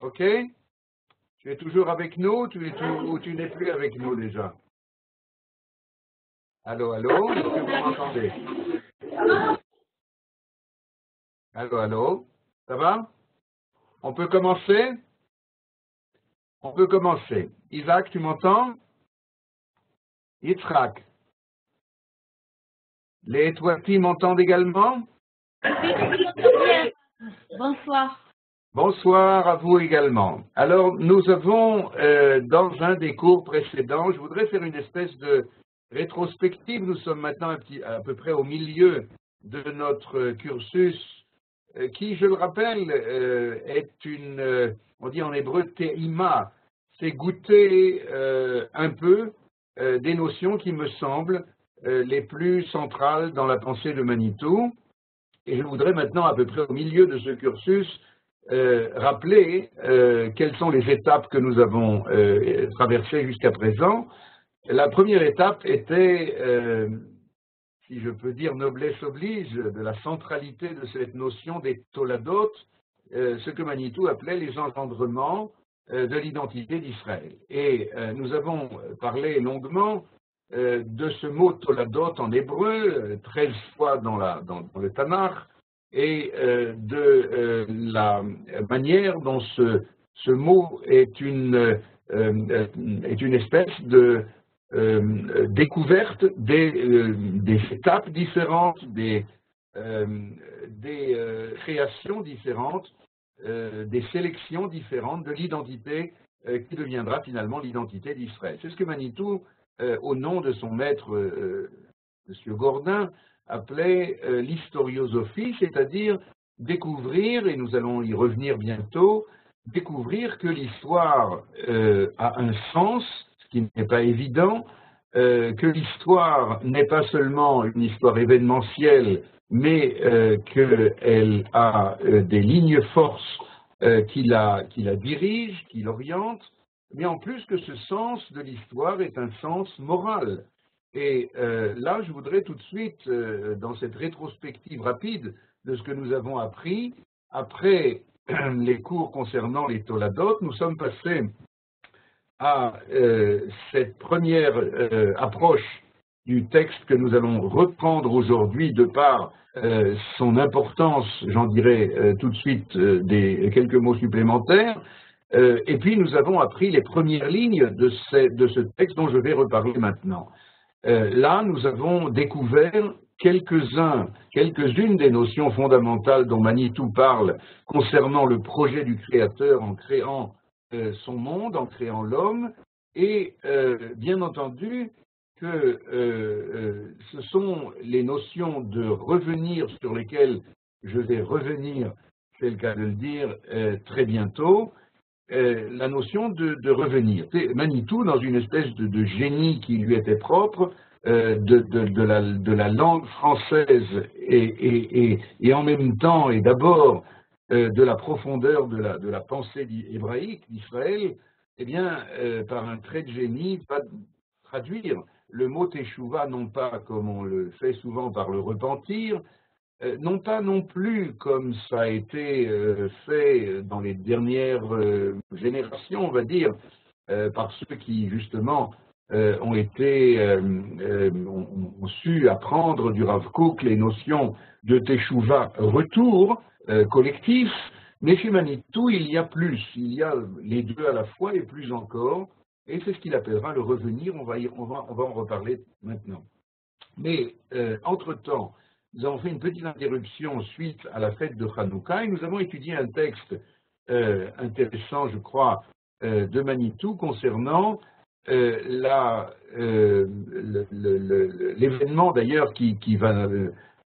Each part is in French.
Ok? Tu es toujours avec nous ou tu n'es plus avec nous déjà? Allô, allô? Est-ce que vous m'entendez? Allô, allô? Ça va? On peut commencer? On peut commencer. Isaac, tu m'entends? Yitzhak. Les Toiti m'entendent également? Bonsoir. Bonsoir à vous également. Alors, nous avons, euh, dans un des cours précédents, je voudrais faire une espèce de rétrospective. Nous sommes maintenant à peu près au milieu de notre cursus, euh, qui, je le rappelle, euh, est une, on dit en hébreu, te'ima. C'est goûter un peu des notions qui me semblent les plus centrales dans la pensée de Manitou. Et je voudrais maintenant, à peu près au milieu de ce cursus, euh, rappeler euh, quelles sont les étapes que nous avons euh, traversées jusqu'à présent. La première étape était, si je peux dire noblesse oblige, de la centralité de cette notion des toladot, ce que Manitou appelait les engendrements de l'identité d'Israël. Et nous avons parlé longuement de ce mot toladot en hébreu, 13 fois dans le Tanakh, et euh, de euh, la manière dont ce, mot est une, euh, est une espèce de découverte des, des, étapes différentes, des, des créations différentes, des sélections différentes de l'identité qui deviendra finalement l'identité d'Israël. C'est ce que Manitou, au nom de son maître, M. Gordin, appelait euh, l'historiosophie, c'est-à-dire découvrir, et nous allons y revenir bientôt, découvrir que l'histoire euh, a un sens, ce qui n'est pas évident, euh, que l'histoire n'est pas seulement une histoire événementielle, mais qu'elle a des lignes forces qui la, qui la dirigent, qui l'orientent, mais en plus que ce sens de l'histoire est un sens moral. Et euh, là, je voudrais tout de suite, euh, dans cette rétrospective rapide de ce que nous avons appris, après les cours concernant les Toladot, nous sommes passés à euh, cette première approche du texte que nous allons reprendre aujourd'hui de par son importance, j'en dirai tout de suite des, quelques mots supplémentaires. et puis nous avons appris les premières lignes de ce texte dont je vais reparler maintenant. Euh, là, nous avons découvert quelques-uns, quelques-unes des notions fondamentales dont Manitou parle concernant le projet du Créateur en créant euh, son monde, en créant l'homme, et euh, bien entendu que ce sont les notions de revenir sur lesquelles je vais revenir, c'est le cas de le dire, très bientôt, euh, la notion de, revenir. Manitou, dans une espèce de, génie qui lui était propre, euh, de, la, langue française et, en même temps et d'abord euh, de la profondeur de la, pensée hébraïque d'Israël, eh bien, par un trait de génie, va traduire le mot teshuva non pas comme on le fait souvent par le repentir, non pas non plus comme ça a été euh, fait dans les dernières euh, générations, on va dire, par ceux qui justement ont été ont, su apprendre du Rav Kook les notions de Teshuvah retour collectif, mais chez Manitou il y a plus, il y a les deux à la fois et plus encore, et c'est ce qu'il appellera le revenir. On va, en reparler maintenant. Mais entre-temps, nous avons fait une petite interruption suite à la fête de Hanouka et nous avons étudié un texte euh, intéressant, je crois, euh, de Manitou concernant euh, l'événement d'ailleurs qui, va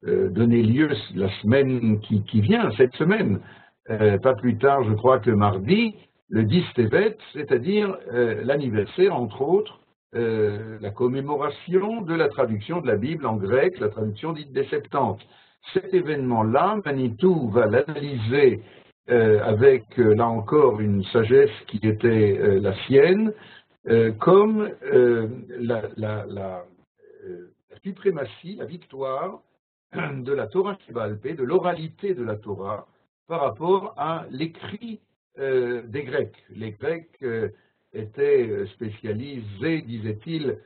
donner lieu la semaine qui, qui vient, cette semaine, pas plus tard, je crois que mardi, le 10 Tevet, c'est-à-dire l'anniversaire, entre autres, euh, la commémoration de la traduction de la Bible en grec, la traduction dite des Septante. Cet événement-là, Manitou va l'analyser euh, avec, euh, là encore, une sagesse qui était la sienne, comme la, suprématie, la victoire de la Torah Shivalpé, de l'oralité de la Torah, par rapport à l'écrit des Grecs. Les Grecs étaient spécialisés, disait-il,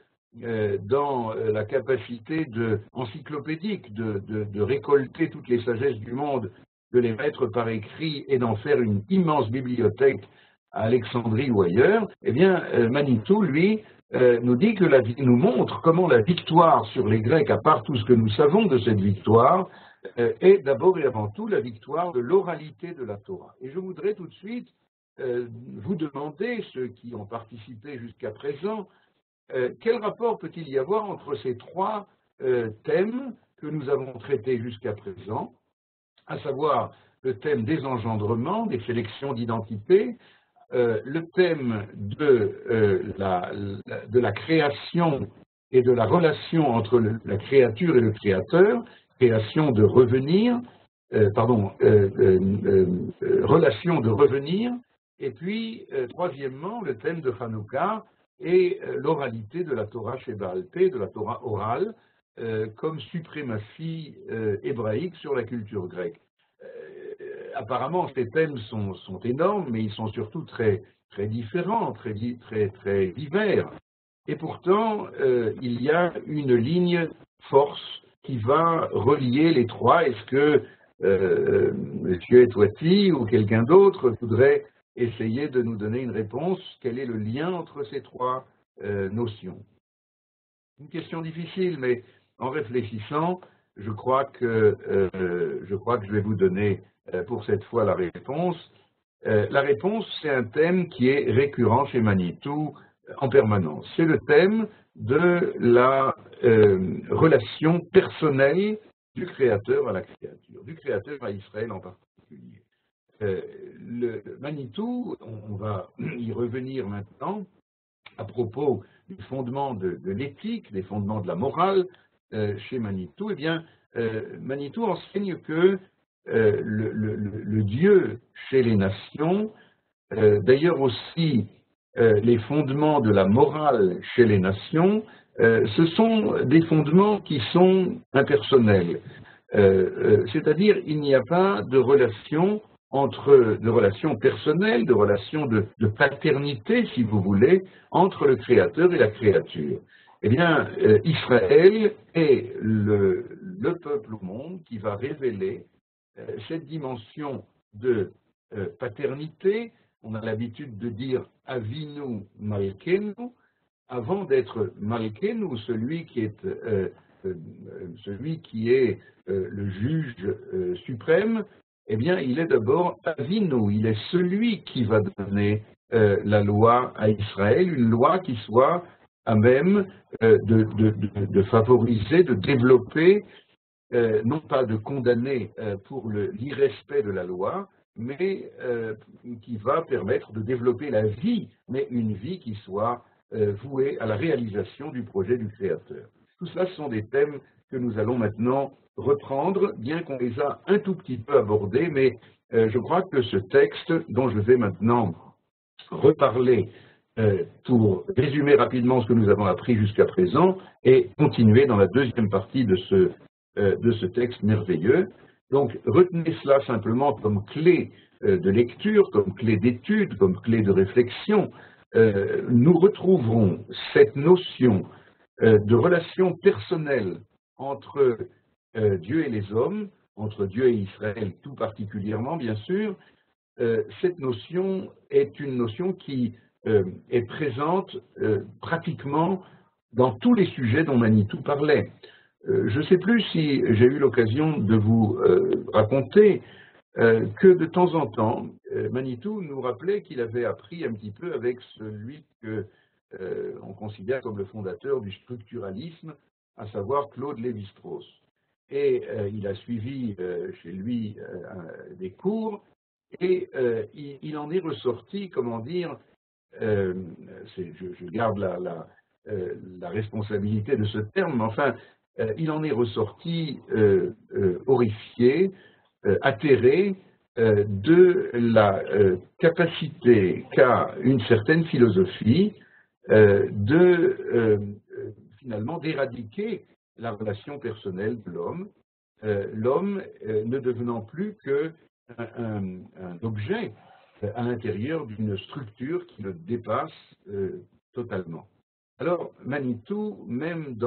dans la capacité de, encyclopédique de, récolter toutes les sagesses du monde, de les mettre par écrit et d'en faire une immense bibliothèque à Alexandrie ou ailleurs, eh bien, Manitou, lui, euh, nous dit que la, nous montre comment la victoire sur les Grecs, à part tout ce que nous savons de cette victoire, euh, est d'abord et avant tout la victoire de l'oralité de la Torah. Et je voudrais tout de suite euh, vous demander, ceux qui ont participé jusqu'à présent, quel rapport peut-il y avoir entre ces trois thèmes que nous avons traités jusqu'à présent, à savoir le thème des engendrements, des sélections d'identité, euh, le thème de, euh, la, création et de la relation entre la créature et le créateur, création de revenir, euh, pardon, relation de revenir, et puis, troisièmement, le thème de Hanouka et l'oralité de la Torah chez de la Torah orale, comme suprématie hébraïque sur la culture grecque apparemment, ces thèmes sont, énormes, mais ils sont surtout très, très différents, très, très, très divers. Et pourtant, euh, il y a une ligne force qui va relier les trois. Est-ce que euh, M. Etouati ou quelqu'un d'autre voudrait essayer de nous donner une réponse Quel est le lien entre ces trois euh, notions? Une question difficile, mais en réfléchissant, je crois que, que je vais vous donner euh, pour cette fois la réponse. Euh, la réponse, c'est un thème qui est récurrent chez Manitou euh, en permanence. C'est le thème de la relation personnelle du Créateur à la créature, du Créateur à Israël en particulier. Le Manitou, on, va y revenir maintenant à propos du fondement de, l'éthique, des fondements de la morale chez Manitou. Eh bien, Manitou enseigne que euh, le, Dieu chez les nations, euh, d'ailleurs aussi euh, les fondements de la morale chez les nations, ce sont des fondements qui sont impersonnels. C'est-à-dire, il n'y a pas de relation entre de relations personnelles, de relations de, paternité, si vous voulez, entre le Créateur et la créature. Eh bien, Israël est le, le, peuple au monde qui va révéler euh, cette dimension de euh, paternité, on a l'habitude de dire Avinu Malkenu, avant d'être Malkenu, celui qui est, euh, celui qui est le juge suprême, eh bien, il est d'abord Avinu, il est celui qui va donner la loi à Israël, une loi qui soit à même de, favoriser, de développer euh, non pas de condamner euh, pour l'irrespect de la loi, mais euh, qui va permettre de développer la vie, mais une vie qui soit vouée à la réalisation du projet du Créateur. Tout cela sont des thèmes que nous allons maintenant reprendre, bien qu'on les a un tout petit peu abordés, mais je crois que ce texte, dont je vais maintenant reparler pour résumer rapidement ce que nous avons appris jusqu'à présent et continuer dans la deuxième partie de ce euh, de ce texte merveilleux. Donc retenez cela simplement comme clé euh, de lecture, comme clé d'étude, comme clé de réflexion. Euh, nous retrouverons cette notion de relation personnelle entre Dieu et les hommes, entre Dieu et Israël tout particulièrement, bien sûr. Cette notion est une notion qui est présente pratiquement dans tous les sujets dont Manitou parlait. Euh, je ne sais plus si j'ai eu l'occasion de vous euh, raconter euh, que de temps en temps, Manitou nous rappelait qu'il avait appris un petit peu avec celui que on considère comme le fondateur du structuralisme, à savoir Claude Lévi-Strauss. Et il a suivi chez lui des cours, et il, en est ressorti, comment dire, je, garde la, la, responsabilité de ce terme, mais enfin, euh, il en est ressorti euh, euh, horrifié, atterré de la capacité qu'a une certaine philosophie de finalement d'éradiquer la relation personnelle de l'homme, l'homme ne devenant plus qu'un un, objet à l'intérieur d'une structure qui le dépasse totalement. Alors, Manitou, même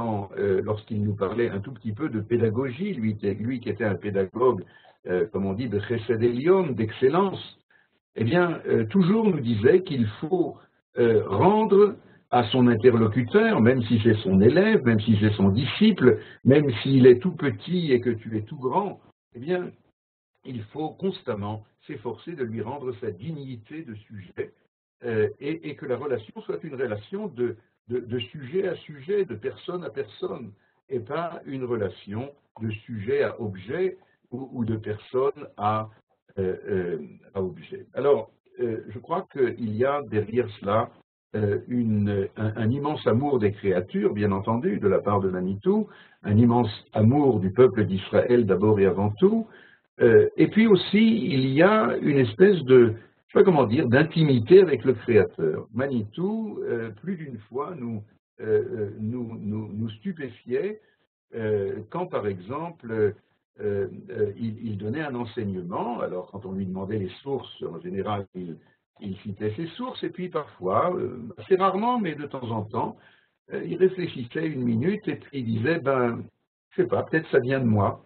lorsqu'il nous parlait un tout petit peu de pédagogie, lui, lui qui était un pédagogue, comme on dit, de chesed d'excellence, eh bien, toujours nous disait qu'il faut rendre à son interlocuteur, même si c'est son élève, même si c'est son disciple, même s'il est tout petit et que tu es tout grand, eh bien, il faut constamment s'efforcer de lui rendre sa dignité de sujet euh, et, que la relation soit une relation de, sujet à sujet, de personne à personne, et pas une relation de sujet à objet ou, de personne à, euh, euh, à objet. Alors, je crois qu'il y a derrière cela une, un, immense amour des créatures, bien entendu, de la part de Manitou, un immense amour du peuple d'Israël d'abord et avant tout, euh, et puis aussi, il y a une espèce de, je sais pas comment dire, d'intimité avec le Créateur. Manitou, euh, plus d'une fois, nous, euh, nous, nous, nous, stupéfiait quand, par exemple, il, il, donnait un enseignement. Alors, quand on lui demandait les sources, en général, il, il citait ses sources, et puis parfois, assez rarement, mais de temps en temps, il réfléchissait une minute et puis il disait, ben, je sais pas, peut-être ça vient de moi.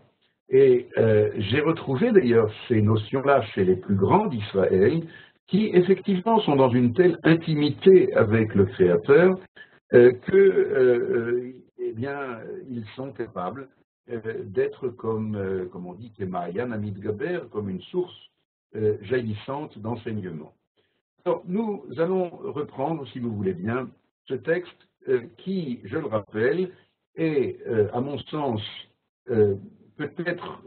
Et euh, j'ai retrouvé d'ailleurs ces notions-là chez les plus grands d'Israël, qui effectivement sont dans une telle intimité avec le Créateur euh, que, euh, eh bien, ils sont capables d'être comme, comme on dit, Kemayan Amid Gaber, comme une source jaillissante d'enseignement. Alors, nous allons reprendre, si vous voulez bien, ce texte qui, je le rappelle, est, à mon sens, peut-être,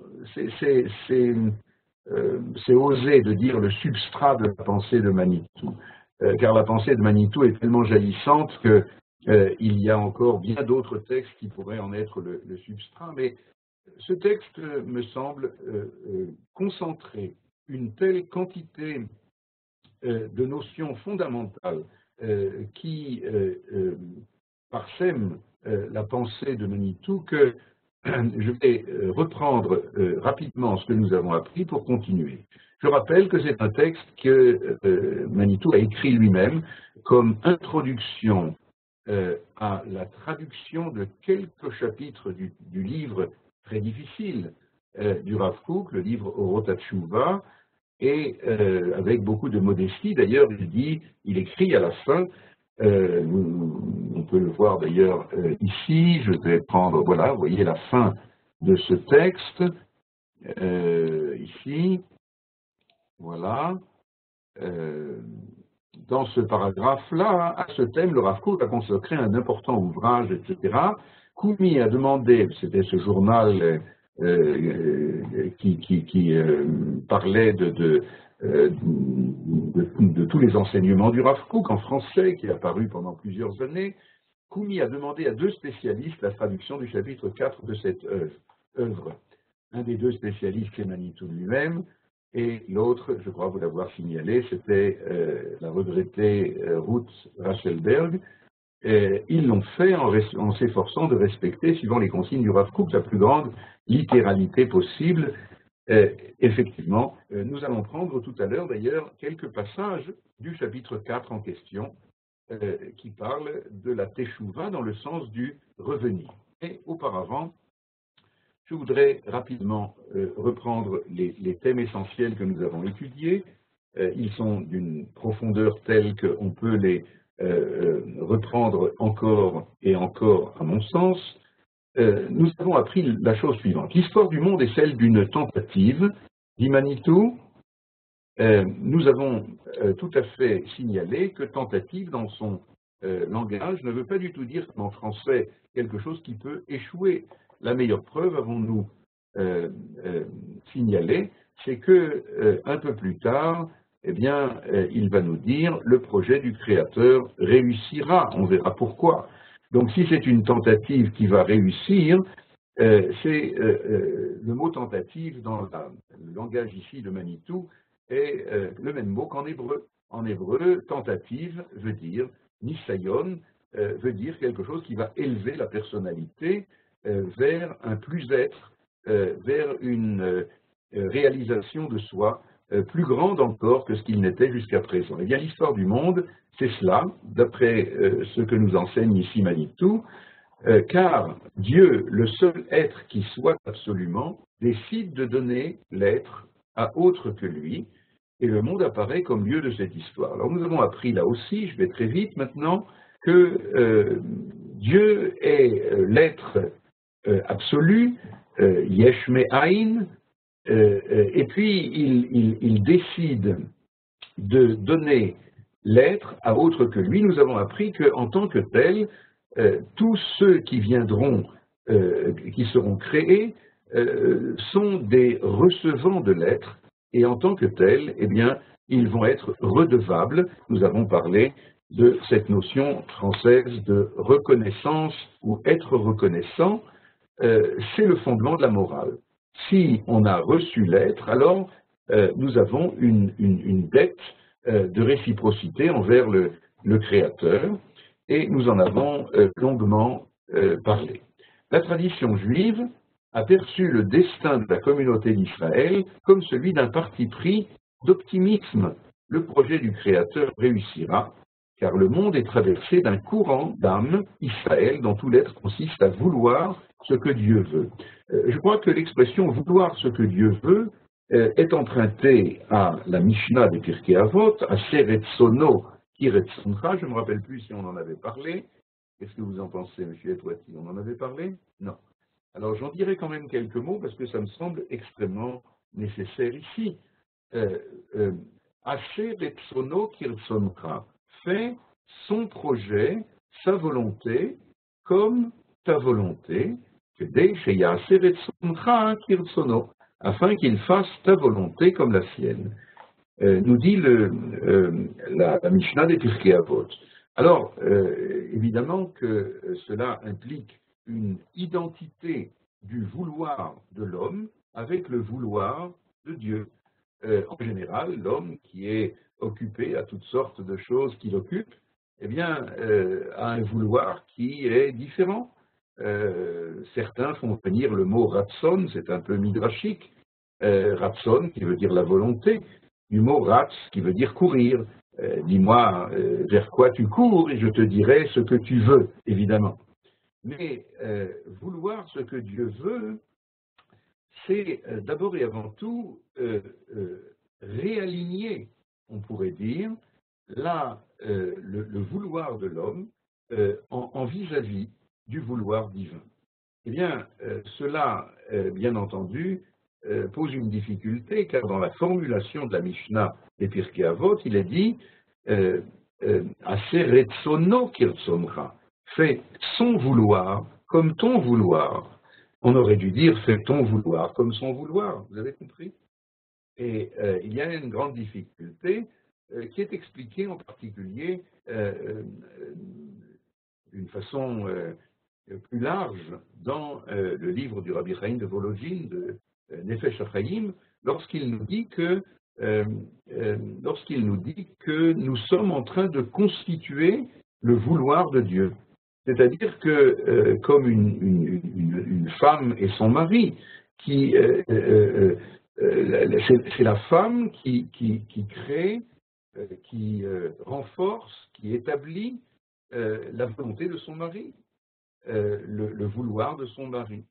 euh, c'est osé de dire le substrat de la pensée de Manitou, euh, car la pensée de Manitou est tellement jaillissante qu'il euh, y a encore bien d'autres textes qui pourraient en être le, substrat, mais ce texte me semble concentrer une telle quantité de notions fondamentales qui parsèment la pensée de Manitou que je vais euh, reprendre euh, rapidement ce que nous avons appris pour continuer. Je rappelle que c'est un texte que euh, Manitou a écrit lui-même comme introduction à la traduction de quelques chapitres du, livre très difficile du Rav le livre Orotachuva, et avec beaucoup de modestie. D'ailleurs, il dit, il écrit à la fin, euh, on peut le voir d'ailleurs euh, ici. Je vais prendre, voilà, vous voyez la fin de ce texte, euh, ici. Voilà. dans ce paragraphe-là, à ce thème, le Rav a consacré un important ouvrage, etc. Koumi a demandé, c'était ce journal qui, parlait de euh, de, tous les enseignements du Rav en français, qui est apparu pendant plusieurs années, Koumi a demandé à deux spécialistes la traduction du chapitre 4 de cette œuvre. Un des deux spécialistes, c'est Manitou lui-même, et l'autre, je crois vous l'avoir signalé, c'était euh, la regrettée euh, Ruth Rachelberg. Ils l'ont fait en, s'efforçant de respecter, suivant les consignes du Rav la plus grande littéralité possible, effectivement, euh, nous allons prendre tout à l'heure d'ailleurs quelques passages du chapitre 4 en question euh, qui parlent de la teshuva dans le sens du revenir. Et auparavant, je voudrais rapidement euh, reprendre les, thèmes essentiels que nous avons étudiés. ils sont d'une profondeur telle qu'on peut les reprendre encore et encore à mon sens. Euh, nous avons appris la chose suivante. L'histoire du monde est celle d'une tentative, dit Manitou. Euh, nous avons euh, tout à fait signalé que tentative, dans son langage, ne veut pas du tout dire en français quelque chose qui peut échouer. La meilleure preuve, avons-nous signalé, c'est que un peu plus tard, eh bien, il va nous dire le projet du Créateur réussira. On verra pourquoi. Donc si c'est une tentative qui va réussir, euh, c'est euh, euh, le mot tentative dans le langage ici de Manitou est le même mot qu'en hébreu. En hébreu, tentative veut dire nisayon, veut dire quelque chose qui va élever la personnalité vers un plus-être, vers une réalisation de soi plus grande encore que ce qu'il n'était jusqu'à présent. Eh bien, l'histoire du monde, c'est cela, d'après ce que nous enseigne ici Manitou, car Dieu, le seul être qui soit absolument, décide de donner l'être à autre que lui, et le monde apparaît comme lieu de cette histoire. Alors nous avons appris là aussi, je vais très vite maintenant, que euh, Dieu est euh, l'être euh, absolu, Yesh Me'ain, et puis il, il, décide de donner l'être à autre que lui. Nous avons appris qu'en tant que tel, tous ceux qui viendront, qui seront créés, sont des recevants de l'être, et en tant que tels, eh bien, ils vont être redevables. Nous avons parlé de cette notion française de reconnaissance ou être reconnaissant, euh, c'est le fondement de la morale. Si on a reçu l'être, alors euh, nous avons une, dette euh, de réciprocité envers le, le, Créateur, et nous en avons longuement parlé. La tradition juive a perçu le destin de la communauté d'Israël comme celui d'un parti pris d'optimisme. Le projet du Créateur réussira, car le monde est traversé d'un courant d'âme, Israël, dont tout l'être consiste à vouloir ce que Dieu veut. Euh, je crois que l'expression vouloir ce que Dieu veut euh, est empruntée à la Mishnah des Pirkei Avot, à Seret Sono, Kiret je ne me rappelle plus si on en avait parlé. Qu'est-ce que vous en pensez, M. Etouati On en avait parlé? Non. Alors j'en dirai quand même quelques mots parce que ça me semble extrêmement nécessaire ici. Euh, euh, Kirsonka fait son projet, sa volonté, comme ta volonté, afin qu'il fasse ta volonté comme la sienne. Euh, nous dit euh, la, Mishnah des Pirkei. Alors, euh, évidemment que cela implique une identité du vouloir de l'homme avec le vouloir de Dieu. en général, l'homme qui est occupé à toutes sortes de choses qu'il occupe, eh bien, a un vouloir qui est différent. Certains font venir le mot ratson, c'est un peu midrashique, ratson qui veut dire la volonté, du mot rats qui veut dire courir. Euh, dis-moi euh, vers quoi tu cours et je te dirai ce que tu veux, évidemment. Mais euh, vouloir ce que Dieu veut, c'est d'abord et avant tout réaligner, on pourrait dire, là, le, vouloir de l'homme en vis-à-vis du vouloir divin. Eh bien, cela, bien entendu, euh, pose une difficulté, car dans la formulation de la Mishnah des Pirkei Avot, il est dit euh, euh, Aseretsono kirsonra, fais son vouloir comme ton vouloir. On aurait dû dire fais ton vouloir comme son vouloir, vous avez compris? Et il y a une grande difficulté qui est expliquée en particulier d'une façon plus large dans le livre du Rabbi Chaim de Vologine, de euh, Nefesh lorsqu'il nous dit que euh, euh, lorsqu'il nous dit que nous sommes en train de constituer le vouloir de Dieu. C'est-à-dire que comme une, femme et son mari, qui c'est la femme qui, qui, crée, qui renforce, qui établit la volonté de son mari, le, vouloir de son mari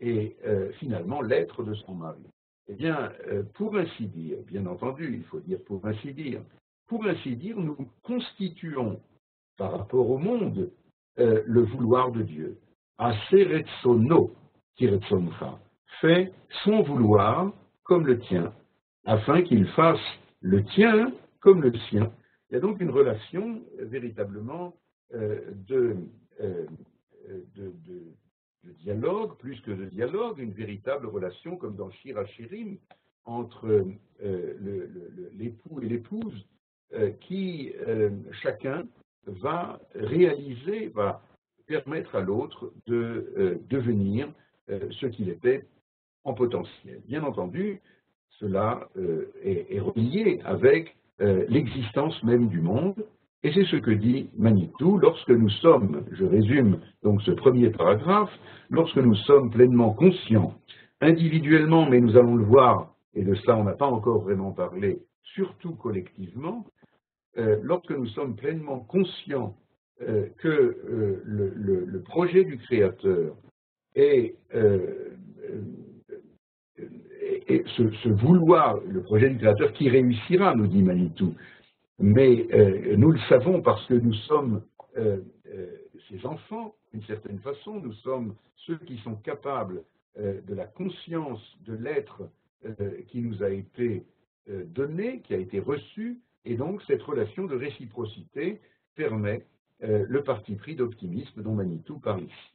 et euh, finalement l'être de son mari. Eh bien, euh, pour ainsi dire, bien entendu, il faut dire pour ainsi dire, pour ainsi dire, nous constituons par rapport au monde euh, le vouloir de Dieu. Aseretsono, kiretsoncha, fait son vouloir comme le tien, afin qu'il fasse le tien comme le sien. Il y a donc une relation véritablement de, de de dialogue, plus que de dialogue, une véritable relation, comme dans Shira Shirim, entre euh, l'époux et l'épouse, euh, qui euh, chacun va réaliser, va permettre à l'autre de devenir ce qu'il était en potentiel. Bien entendu, cela est, relié avec l'existence même du monde, et c'est ce que dit Manitou, lorsque nous sommes, je résume donc ce premier paragraphe, lorsque nous sommes pleinement conscients, individuellement, mais nous allons le voir et de cela on n'a pas encore vraiment parlé, surtout collectivement, euh, lorsque nous sommes pleinement conscients euh, que euh, le, projet du Créateur est, ce, vouloir, le projet du Créateur qui réussira, nous dit Manitou, mais nous le savons parce que nous sommes ses enfants, d'une certaine façon, nous sommes ceux qui sont capables de la conscience de l'être qui nous a été donné, qui a été reçu, et donc, cette relation de réciprocité permet euh, le parti pris d'optimisme dont Manitou parle ici.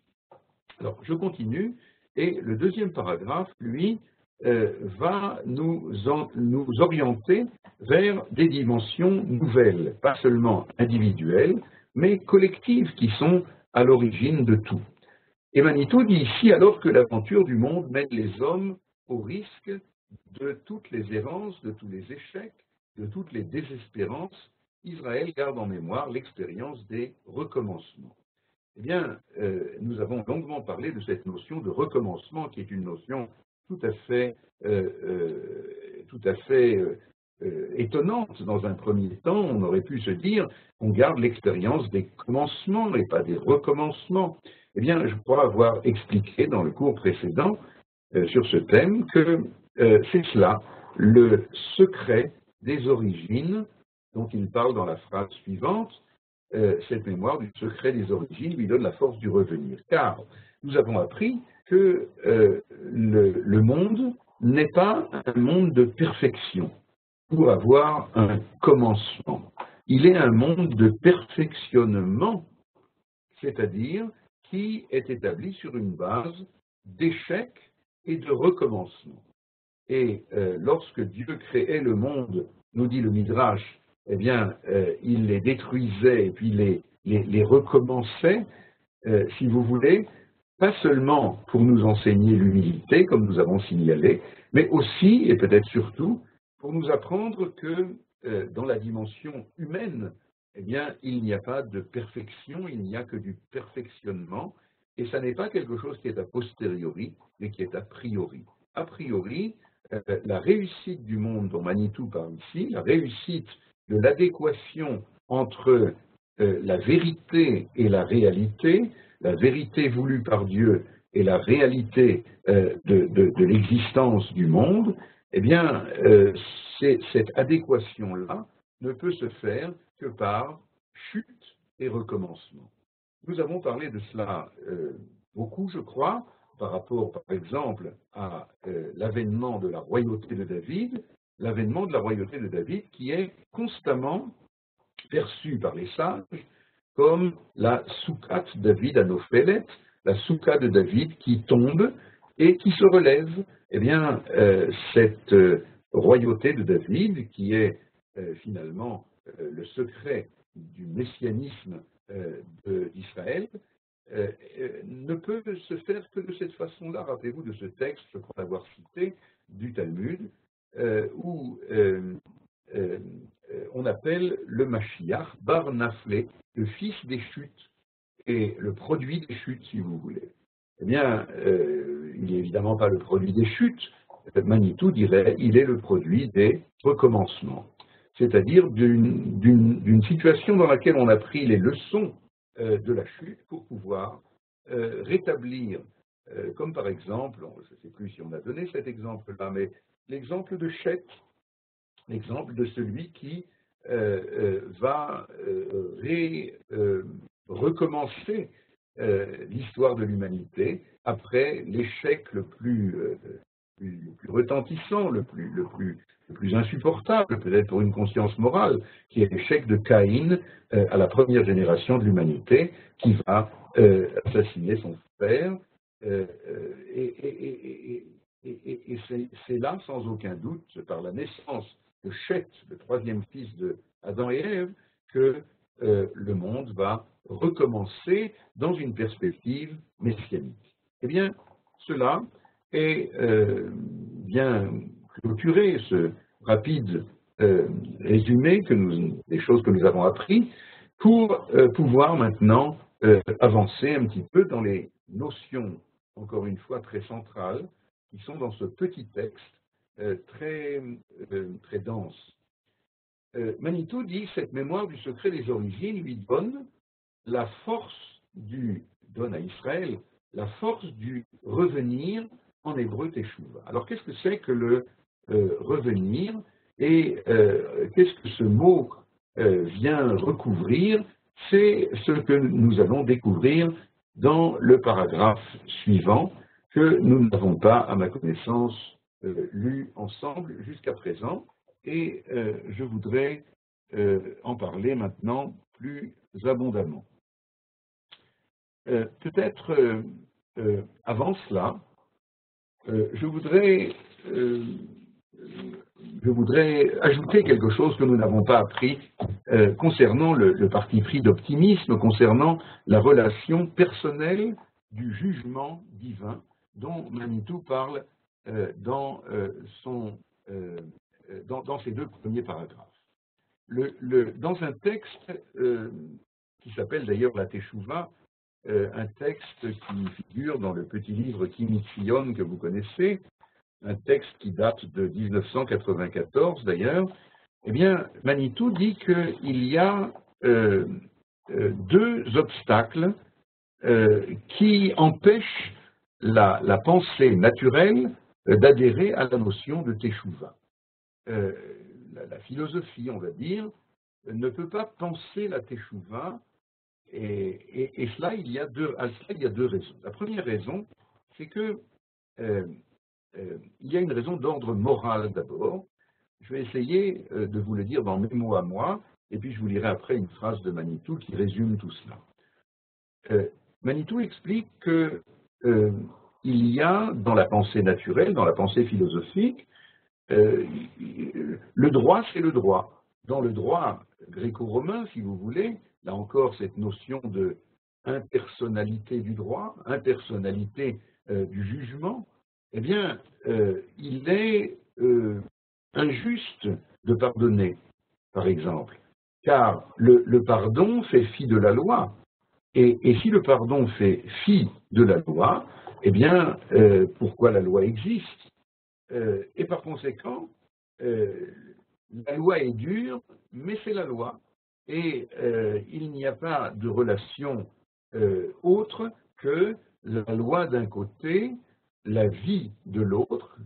Alors, je continue, et le deuxième paragraphe, lui, euh, va nous, nous orienter vers des dimensions nouvelles, pas seulement individuelles, mais collectives, qui sont à l'origine de tout. Et dit ici, alors que l'aventure du monde mène les hommes au risque de toutes les errances, de tous les échecs, de toutes les désespérances, Israël garde en mémoire l'expérience des recommencements. Eh bien, euh, nous avons longuement parlé de cette notion de recommencement, qui est une notion tout à fait, euh, euh, tout à fait étonnante dans un premier temps. On aurait pu se dire qu'on garde l'expérience des commencements et pas des recommencements. Eh bien, je crois avoir expliqué dans le cours précédent sur ce thème que c'est cela, le secret des origines dont il parle dans la phrase suivante, euh, cette mémoire du secret des origines lui donne la force du revenir. Car nous avons appris que euh, le, monde n'est pas un monde de perfection pour avoir un commencement. Il est un monde de perfectionnement, c'est-à-dire qui est établi sur une base d'échec et de recommencement. Et euh, lorsque Dieu créait le monde, nous dit le Midrash, eh bien, euh, il les détruisait et puis les, recommençait, euh, si vous voulez, pas seulement pour nous enseigner l'humilité, comme nous avons signalé, mais aussi, et peut-être surtout, pour nous apprendre que dans la dimension humaine, eh bien, il n'y a pas de perfection, il n'y a que du perfectionnement, et ça n'est pas quelque chose qui est a posteriori, mais qui est a priori. A priori, euh, la réussite du monde dont Manitou parle ici, la réussite de l'adéquation entre euh, la vérité et la réalité, la vérité voulue par Dieu et la réalité euh, de, l'existence du monde, eh bien, cette adéquation-là ne peut se faire que par chute et recommencement. Nous avons parlé de cela beaucoup, je crois, par rapport, par exemple, à euh, l'avènement de la royauté de David, l'avènement de la royauté de David qui est constamment perçu par les sages comme la soukhat David Anophelet, la soukha de David qui tombe et qui se relève. Eh bien, euh, cette euh, royauté de David, qui est finalement le secret du messianisme d'Israël, euh, euh, ne peut se faire que de cette façon-là. Rappelez-vous de ce texte, je crois l'avoir cité, du Talmud, euh, où on appelle le Mashiach Bar Naflé, le fils des chutes, et le produit des chutes, si vous voulez. Eh bien, il n'est évidemment pas le produit des chutes. Manitou dirait, il est le produit des recommencements. C'est-à-dire d'une situation dans laquelle on a pris les leçons euh, de la chute pour pouvoir euh, rétablir, euh, comme par exemple, je ne sais plus si on a donné cet exemple-là, mais l'exemple de Chet, l'exemple de celui qui va recommencer l'histoire de l'humanité après l'échec le plus, retentissant, le plus, le plus, le plus insupportable, peut-être pour une conscience morale, qui est l'échec de Caïn euh, à la première génération de l'humanité, qui va euh, assassiner son père. Euh, et, c'est là, sans aucun doute, par la naissance de Chet, le troisième fils de Adam et Ève, que le monde va recommencer dans une perspective messianique. Eh bien, cela et euh, bien clôturer ce rapide euh, résumé que nous, des choses que nous avons appris pour euh, pouvoir maintenant avancer un petit peu dans les notions, encore une fois très centrales, qui sont dans ce petit texte très, très dense. Manitou dit cette mémoire du secret des origines lui donne la force du, donne à Israël la force du revenir en hébreu teshuva. Alors qu'est-ce que c'est que le revenir et qu'est-ce que ce mot vient recouvrir? C'est ce que nous allons découvrir dans le paragraphe suivant que nous n'avons pas, à ma connaissance, euh, lu ensemble jusqu'à présent, et euh, je voudrais euh, en parler maintenant plus abondamment. Peut-être avant cela, je voudrais je voudrais ajouter quelque chose que nous n'avons pas appris concernant le, parti pris d'optimisme, concernant la relation personnelle du jugement divin dont Manitou parle euh, dans, euh, son, dans, ses deux premiers paragraphes. Dans un texte qui s'appelle d'ailleurs la Teshuvah, un texte qui figure dans le petit livre Kimitzion que vous connaissez, un texte qui date de 1994 d'ailleurs, eh bien, Manitou dit qu'il y a euh, euh, deux obstacles euh, qui empêchent la, pensée naturelle d'adhérer à la notion de Teshuvah. La, philosophie, on va dire, ne peut pas penser la Teshuvah, et, cela, il y a deux, à cela, il y a deux raisons. La première raison, c'est que euh, il y a une raison d'ordre moral d'abord. Je vais essayer euh, de vous le dire dans mes mots à moi, et puis je vous lirai après une phrase de Manitou qui résume tout cela. Euh, Manitou explique qu'il y a dans la pensée naturelle, dans la pensée philosophique, le droit, c'est le droit. Dans le droit gréco-romain, si vous voulez, là encore cette notion de impersonnalité du droit, impersonnalité du jugement, eh bien, euh, il est euh, injuste de pardonner, par exemple, car le, pardon fait fi de la loi. Et, si le pardon fait fi de la loi, eh bien, euh, pourquoi la loi existe? Et par conséquent, la loi est dure, mais c'est la loi. Et il n'y a pas de relation autre que la loi d'un côté la vie de l'autre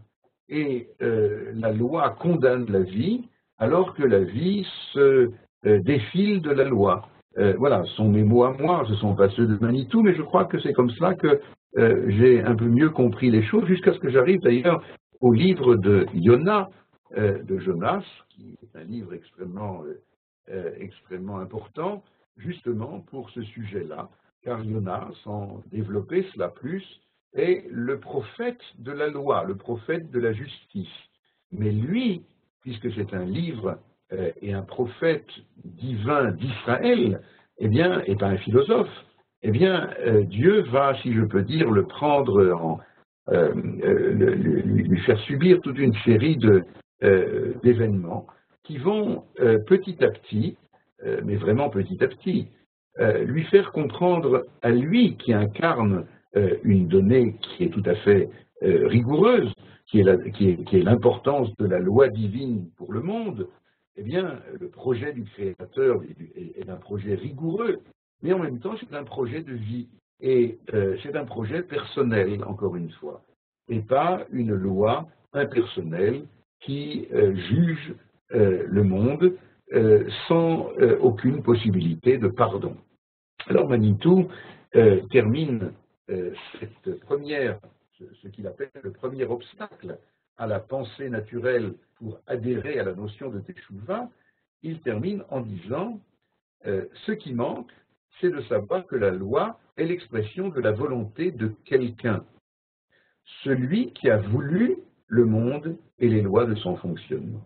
et euh, la loi condamne la vie alors que la vie se euh, défile de la loi. Euh, voilà, ce sont mes mots à moi, ce ne sont pas ceux de Manitou, mais je crois que c'est comme cela que j'ai un peu mieux compris les choses, jusqu'à ce que j'arrive d'ailleurs au livre de Yona, de Jonas, qui est un livre extrêmement, extrêmement important, justement pour ce sujet-là, car Yona, sans développer cela plus, est le prophète de la loi, le prophète de la justice. Mais lui, puisque c'est un livre euh, et un prophète divin d'Israël, eh bien, et pas un philosophe, eh bien, euh, Dieu va, si je peux dire, le prendre en, euh, lui, faire subir toute une série d'événements qui vont petit à petit, mais vraiment petit à petit, lui faire comprendre à lui qui incarne euh, une donnée qui est tout à fait euh, rigoureuse, qui est l'importance de la loi divine pour le monde, eh bien, le projet du Créateur est, un projet rigoureux, mais en même temps, c'est un projet de vie. Et euh, c'est un projet personnel, encore une fois, et pas une loi impersonnelle qui juge le monde sans aucune possibilité de pardon. Alors Manitou termine euh, cette première, ce, qu'il appelle le premier obstacle à la pensée naturelle pour adhérer à la notion de Teshuvah, il termine en disant euh, Ce qui manque, c'est de savoir que la loi est l'expression de la volonté de quelqu'un, celui qui a voulu le monde et les lois de son fonctionnement.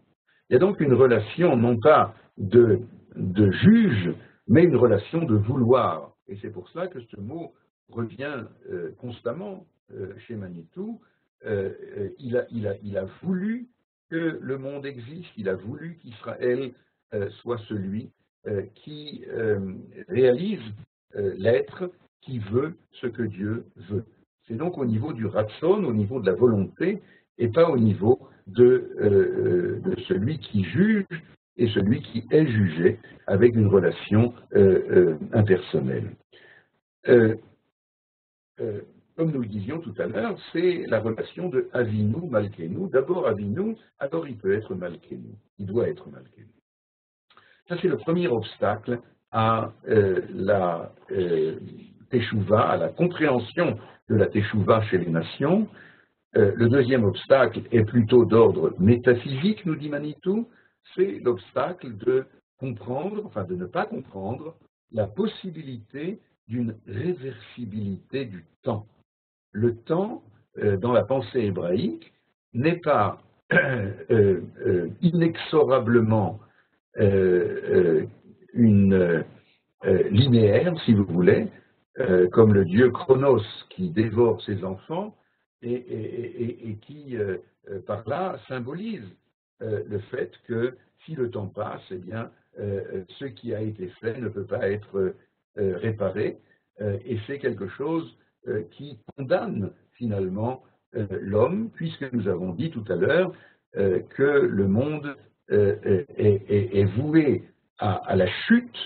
Il y a donc une relation non pas de, de juge, mais une relation de vouloir. Et c'est pour cela que ce mot revient euh, constamment euh, chez Manitou. Euh, il, a, il, a, voulu que le monde existe, il a voulu qu'Israël soit celui qui réalise l'être qui veut ce que Dieu veut. C'est donc au niveau du ratson, au niveau de la volonté, et pas au niveau de celui qui juge et celui qui est jugé avec une relation impersonnelle. Comme nous le disions tout à l'heure, c'est la relation de Avinu, Malkenu. D'abord Avinu, alors il peut être Malkenu. Il doit être Malkenu. Ça, c'est le premier obstacle à euh, la euh, Teshuvah, à la compréhension de la Teshuvah chez les nations. Euh, le deuxième obstacle est plutôt d'ordre métaphysique, nous dit Manitou, c'est l'obstacle de comprendre, enfin de ne pas comprendre, la possibilité d'une réversibilité du temps. Le temps, dans la pensée hébraïque, n'est pas inexorablement une euh, linéaire, si vous voulez, euh, comme le dieu Chronos qui dévore ses enfants et, qui, euh, par là, symbolise le fait que si le temps passe, eh bien, ce qui a été fait ne peut pas être réparé, et c'est quelque chose qui condamne finalement l'homme, puisque nous avons dit tout à l'heure que le monde est, voué à, la chute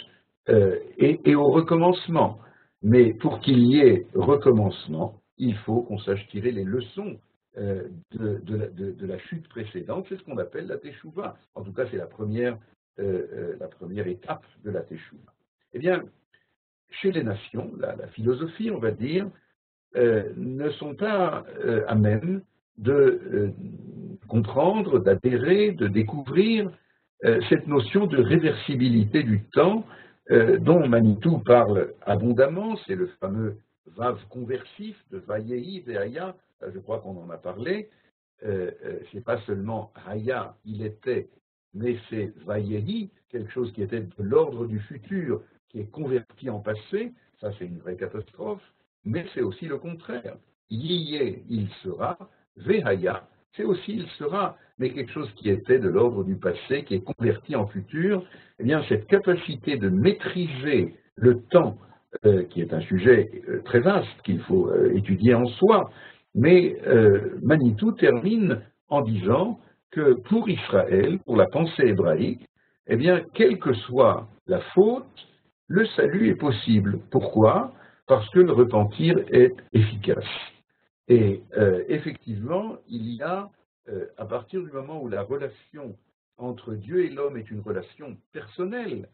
euh, et, au recommencement. Mais pour qu'il y ait recommencement, il faut qu'on sache tirer les leçons euh, de, la, chute précédente. C'est ce qu'on appelle la teshuva. En tout cas, c'est la première, euh, la première étape de la teshuva. Eh bien, chez les nations, la philosophie, on va dire, ne sont pas à même de comprendre, d'adhérer, de découvrir cette notion de réversibilité du temps euh, dont Manitou parle abondamment, c'est le fameux Vav conversif de Vayehi, Veaya, je crois qu'on en a parlé, euh, euh, c'est pas seulement Haya, il était, mais c'est Vayehi, quelque chose qui était de l'ordre du futur, qui est converti en passé, ça c'est une vraie catastrophe, mais c'est aussi le contraire. Y est, il sera, Vehaya, c'est aussi il sera, mais quelque chose qui était de l'ordre du passé, qui est converti en futur, eh bien cette capacité de maîtriser le temps, euh, qui est un sujet euh, très vaste qu'il faut euh, étudier en soi, mais Manitou termine en disant que pour Israël, pour la pensée hébraïque, eh bien, quelle que soit la faute, le salut est possible. Pourquoi? Parce que le repentir est efficace. Et euh, effectivement, il y a, euh, à partir du moment où la relation entre Dieu et l'homme est une relation personnelle,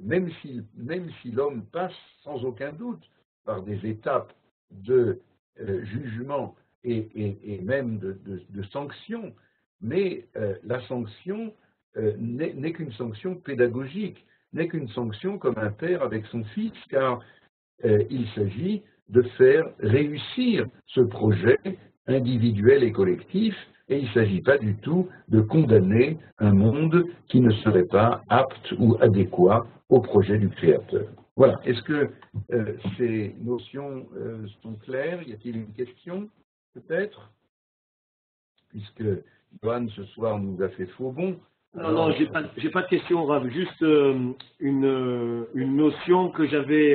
même si, même si l'homme passe sans aucun doute par des étapes de euh, jugement et, même de, de, sanction, mais la sanction n'est qu'une sanction pédagogique, n'est qu'une sanction comme un père avec son fils, car il s'agit de faire réussir ce projet individuel et collectif, et il ne s'agit pas du tout de condamner un monde qui ne serait pas apte ou adéquat au projet du Créateur. Voilà. Est-ce que euh, ces notions euh, sont claires? Y a-t-il une question, peut-être? Puisque Johan, ce soir, nous a fait faux bon. Non, non, j'ai pas, pas de question, Rav. Juste euh, une, une, notion que j'avais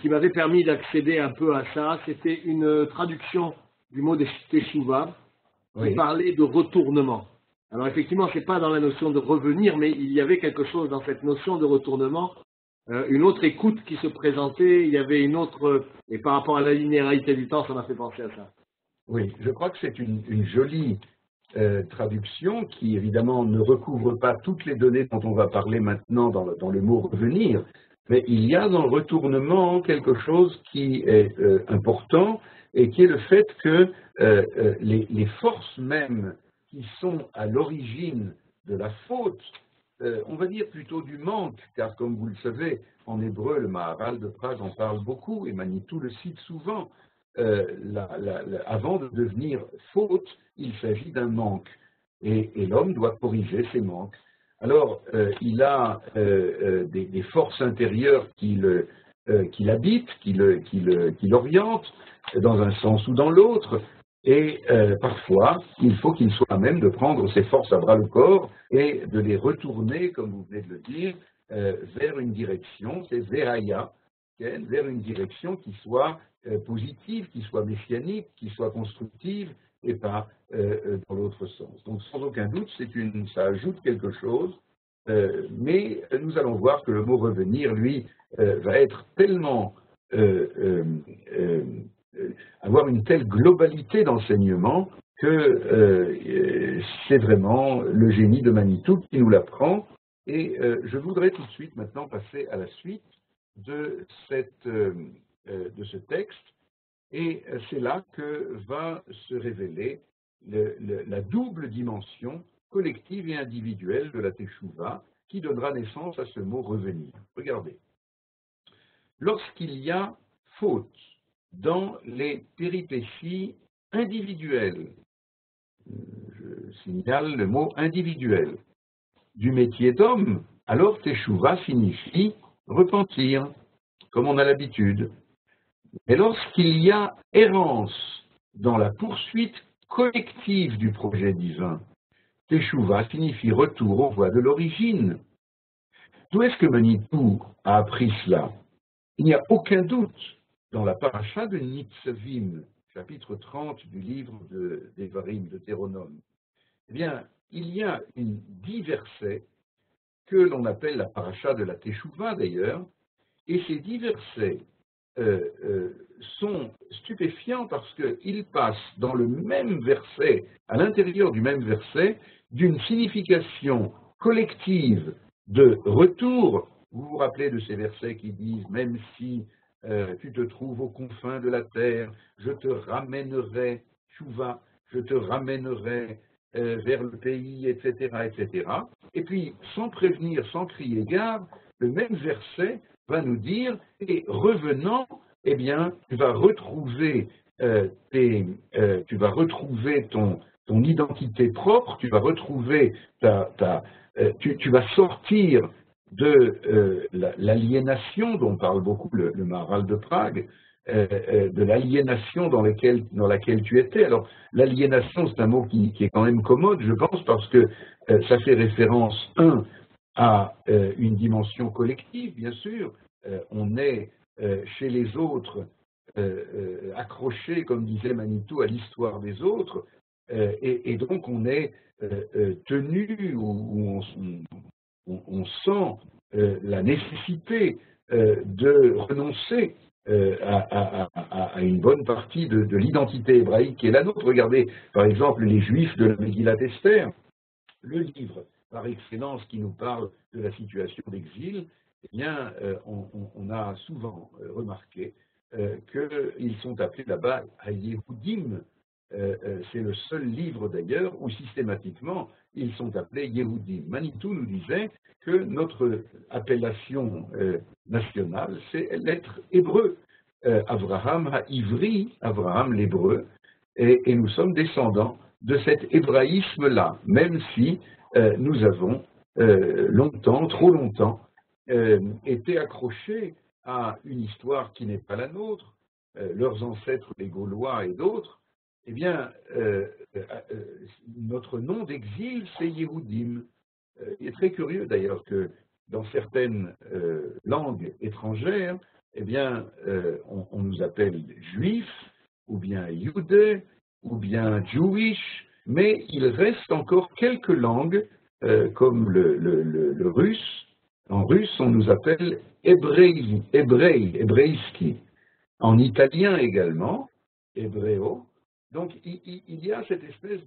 qui m'avait permis d'accéder un peu à ça, c'était une traduction du mot de Teshuva qui parlait de retournement. Alors effectivement, ce n'est pas dans la notion de revenir, mais il y avait quelque chose dans cette notion de retournement, euh, une autre écoute qui se présentait, il y avait une autre, et par rapport à la linéarité du temps, ça m'a fait penser à ça. Oui, je crois que c'est une, jolie euh, traduction qui évidemment ne recouvre pas toutes les données dont on va parler maintenant dans dans le mot revenir, mais il y a dans le retournement quelque chose qui est euh, important et qui est le fait que euh, euh, les, forces mêmes qui sont à l'origine de la faute, on va dire plutôt du manque, car comme vous le savez, en hébreu, le Maharal de Prague en parle beaucoup et Manitou le cite souvent. avant de devenir faute, il s'agit d'un manque et l'homme doit corriger ses manques. Alors, euh, il a euh, euh, des, forces intérieures qui l'habitent, qui l'orientent dans un sens ou dans l'autre, et parfois, il faut qu'il soit à même de prendre ses forces à bras le corps et de les retourner, comme vous venez de le dire, vers une direction, c'est Veraya, vers une direction qui soit positive, qui soit messianique, qui soit constructive, et pas dans l'autre sens. Donc sans aucun doute, ça ajoute quelque chose, mais nous allons voir que le mot revenir, lui, va être tellement avoir une telle globalité d'enseignement que c'est vraiment le génie de Manitou qui nous l'apprend. Et je voudrais tout de suite maintenant passer à la suite de, cette, euh, euh, de ce texte, et c'est là que va se révéler la double dimension collective et individuelle de la Teshuvah, qui donnera naissance à ce mot revenir. Regardez. Lorsqu'il y a faute dans les péripéties individuelles, je signale le mot individuel, du métier d'homme, alors Teshuvah signifie repentir, comme on a l'habitude. Mais lorsqu'il y a errance dans la poursuite collective du projet divin, Teshuva signifie retour aux voies de l'origine. D'où est-ce que Manitou a appris cela? Il n'y a aucun doute dans la paracha de Nitzavim, chapitre 30 du livre d'Evarim, de, de Théronome. Eh bien, il y a une dix que l'on appelle la paracha de la Teshuvah d'ailleurs, et ces dix versets euh, euh, sont stupéfiants parce qu'ils passent dans le même verset, à l'intérieur du même verset, d'une signification collective de retour. Vous vous rappelez de ces versets qui disent même si euh, tu te trouves aux confins de la terre, je te ramènerai, Chouva, je te ramènerai vers le pays, etc., etc. Et puis, sans prévenir, sans crier gare, le même verset va nous dire, et revenant, eh bien, tu vas retrouver, euh, euh, tu vas retrouver ton, ton identité propre, tu vas retrouver ta, ta tu, vas sortir de l'aliénation dont parle beaucoup le, le Maharal de Prague, euh, euh, de l'aliénation dans, dans, laquelle tu étais. Alors, l'aliénation, c'est un mot qui, est quand même commode, je pense, parce que euh, ça fait référence, un, à une dimension collective, bien sûr. on est chez les autres accroché, comme disait Manitou, à l'histoire des autres, et, donc on est tenu, ou, on, sent la nécessité de renoncer euh, à, une bonne partie de, l'identité hébraïque qui est la nôtre. Regardez, par exemple, les Juifs de la Megillat Esther, le livre par excellence qui nous parle de la situation d'exil, eh bien, euh, on, a souvent euh, remarqué qu'ils sont appelés là-bas à Yehudim. C'est le seul livre d'ailleurs où systématiquement ils sont appelés Yehudim. Manitou nous disait que notre appellation euh, nationale, c'est l'être hébreu. Euh, Abraham a ivri, Abraham l'hébreu, et, nous sommes descendants de cet hébraïsme-là, même si euh, nous avons longtemps, trop longtemps, été accrochés à une histoire qui n'est pas la nôtre, leurs ancêtres, les Gaulois et d'autres, eh bien, notre nom d'exil, c'est Yehudim. Euh, il est très curieux d'ailleurs que dans certaines euh, langues étrangères, eh bien, euh, on, nous appelle juifs, ou bien yudé, ou bien jewish, mais il reste encore quelques langues, comme le, russe. En russe, on nous appelle hébrei, hébrei, En italien également, hébreo. Donc, il, y a cette espèce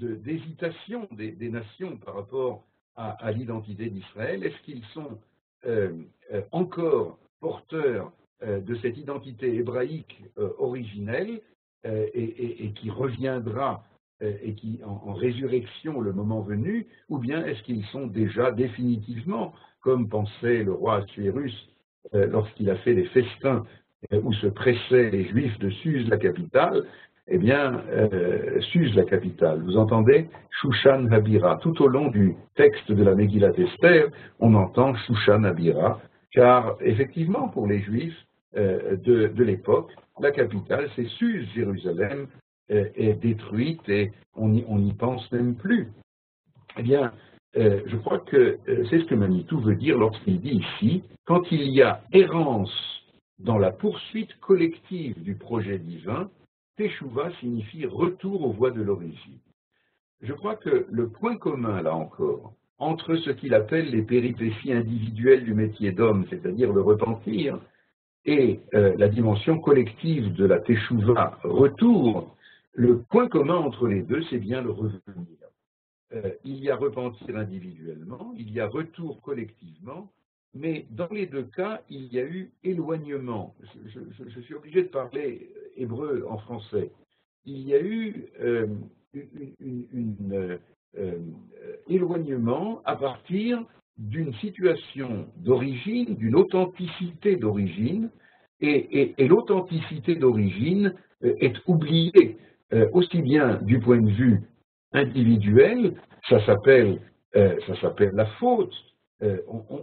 d'hésitation de, des, nations par rapport à, l'identité d'Israël Est-ce qu'ils sont euh, euh, encore porteurs euh, de cette identité hébraïque originelle et, qui reviendra et qui en, résurrection le moment venu, ou bien est-ce qu'ils sont déjà définitivement, comme pensait le roi Assuérus lorsqu'il a fait les festins où se pressaient les Juifs de Suse, la capitale, eh bien, euh, Suse, la capitale. Vous entendez Shushan Habira. Tout au long du texte de la Megillat Esther, on entend Shushan Habira, car effectivement, pour les Juifs euh, de, l'époque, la capitale, c'est Suse, Jérusalem, euh, est détruite et on n'y pense même plus. Eh bien, euh, je crois que c'est ce que Manitou veut dire lorsqu'il dit ici, quand il y a errance dans la poursuite collective du projet divin, Teshuvah signifie retour aux voies de l'origine. Je crois que le point commun, là encore, entre ce qu'il appelle les péripéties individuelles du métier d'homme, c'est-à-dire le repentir, et euh, la dimension collective de la Teshuvah, retour, le point commun entre les deux, c'est bien le revenir. Euh, il y a repentir individuellement, il y a retour collectivement, mais dans les deux cas, il y a eu éloignement. Je, suis obligé de parler hébreu en français. Il y a eu euh, un euh, éloignement à partir d'une situation d'origine, d'une authenticité d'origine, et, l'authenticité d'origine est oubliée aussi bien du point de vue individuel, ça s'appelle s'appelle la faute, euh,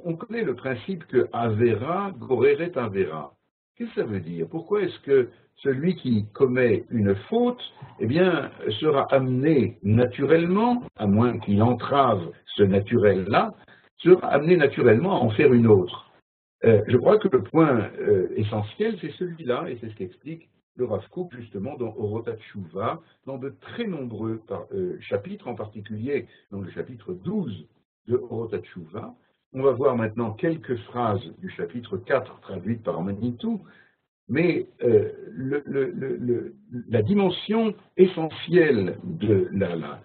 on, connaît le principe que Avera goreret Avera. Qu'est-ce que ça veut dire? Pourquoi est-ce que celui qui commet une faute, eh bien, sera amené naturellement, à moins qu'il entrave ce naturel-là, sera amené naturellement à en faire une autre? Euh, Je crois que le point euh, essentiel, c'est celui-là, et c'est ce qu'explique le Rav justement dans Orotat dans de très nombreux chapitres, en particulier dans le chapitre 12 de Orotat on va voir maintenant quelques phrases du chapitre 4 traduites par Manitou, mais euh, la dimension essentielle de la,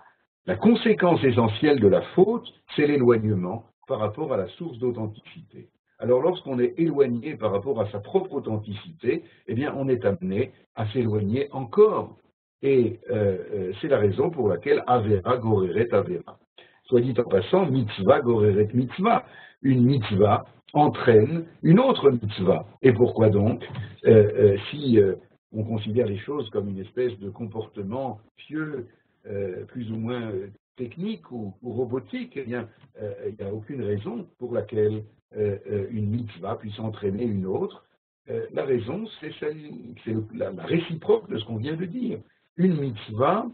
la conséquence essentielle de la faute, c'est l'éloignement par rapport à la source d'authenticité. Alors lorsqu'on est éloigné par rapport à sa propre authenticité, eh bien on est amené à s'éloigner encore. Et euh, euh, c'est la raison pour laquelle Avera Goreret Avera. Soit dit en passant, mitzvah goreret mitzvah. Une mitzvah entraîne une autre mitzvah. Et pourquoi donc euh, Si on considère les choses comme une espèce de comportement pieux, plus ou moins technique ou, robotique, eh bien, il n'y a aucune raison pour laquelle une mitzvah puisse entraîner une autre. la raison, c'est la, réciproque de ce qu'on vient de dire. Une mitzvah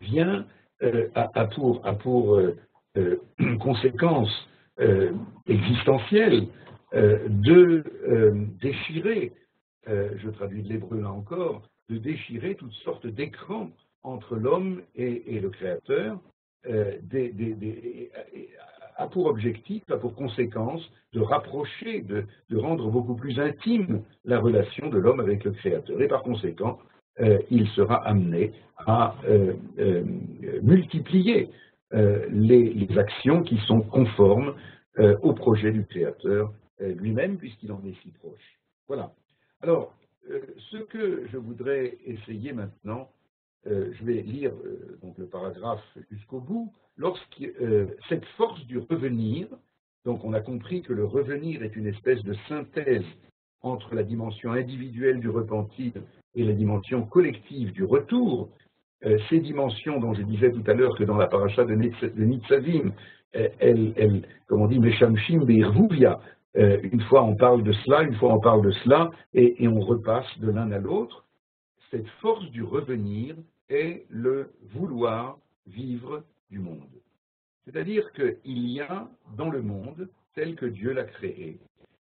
vient euh, a, pour, euh, euh, conséquence existentielle de déchirer, je traduis de l'hébreu là encore, de déchirer toutes sortes d'écrans entre l'homme et, le Créateur, a pour objectif, a pour conséquence de rapprocher, de, rendre beaucoup plus intime la relation de l'homme avec le Créateur. Et par conséquent, euh, il sera amené à euh, euh, multiplier les, actions qui sont conformes au projet du Créateur lui-même, puisqu'il en est si proche. Voilà. Alors, ce que je voudrais essayer maintenant, je vais lire donc le paragraphe jusqu'au bout, lorsque cette force du revenir, donc on a compris que le revenir est une espèce de synthèse entre la dimension individuelle du repentir et la dimension collective du retour, euh, ces dimensions dont je disais tout à l'heure que dans la paracha de, Nitzavim, euh, elles, comme on dit, euh, une fois on parle de cela, une fois on parle de cela, et on repasse de l'un à l'autre. Cette force du revenir est le vouloir vivre du monde. C'est-à-dire qu'il y a dans le monde, tel que Dieu l'a créé,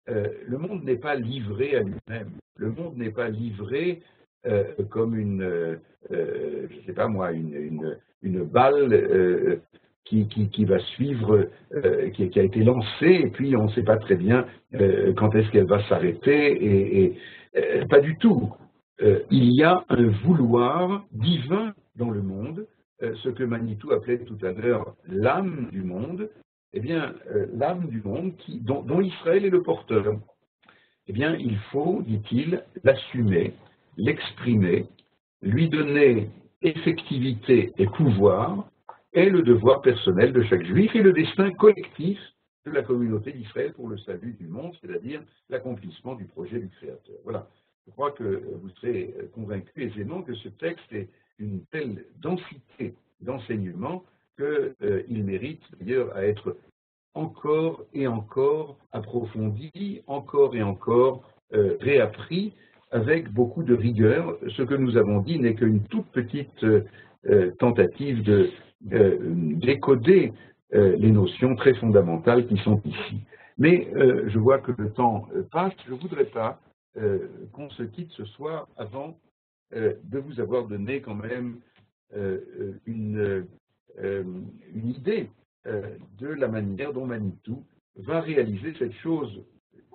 euh, le monde n'est pas livré à lui-même. Le monde n'est pas livré euh, comme une, euh, je ne sais pas moi, une, balle qui, va suivre, qui, a été lancée, et puis on ne sait pas très bien quand est-ce qu'elle va s'arrêter, et pas du tout. Il y a un vouloir divin dans le monde, ce que Manitou appelait tout à l'heure l'âme du monde, eh bien, euh, l'âme du monde dont, Israël est le porteur, eh bien, il faut, dit-il, l'assumer, l'exprimer, lui donner effectivité et pouvoir, est le devoir personnel de chaque juif et le destin collectif de la communauté d'Israël pour le salut du monde, c'est-à-dire l'accomplissement du projet du Créateur. Voilà. Je crois que vous serez convaincu aisément que ce texte est une telle densité d'enseignement qu'il euh, mérite d'ailleurs à être encore et encore approfondi, encore et encore euh, réappris avec beaucoup de rigueur. Ce que nous avons dit n'est qu'une toute petite euh, tentative de décoder les notions très fondamentales qui sont ici. Mais je vois que le temps passe. Je ne voudrais pas qu'on se quitte ce soir avant de vous avoir donné quand même une, une idée de la manière dont Manitou va réaliser cette chose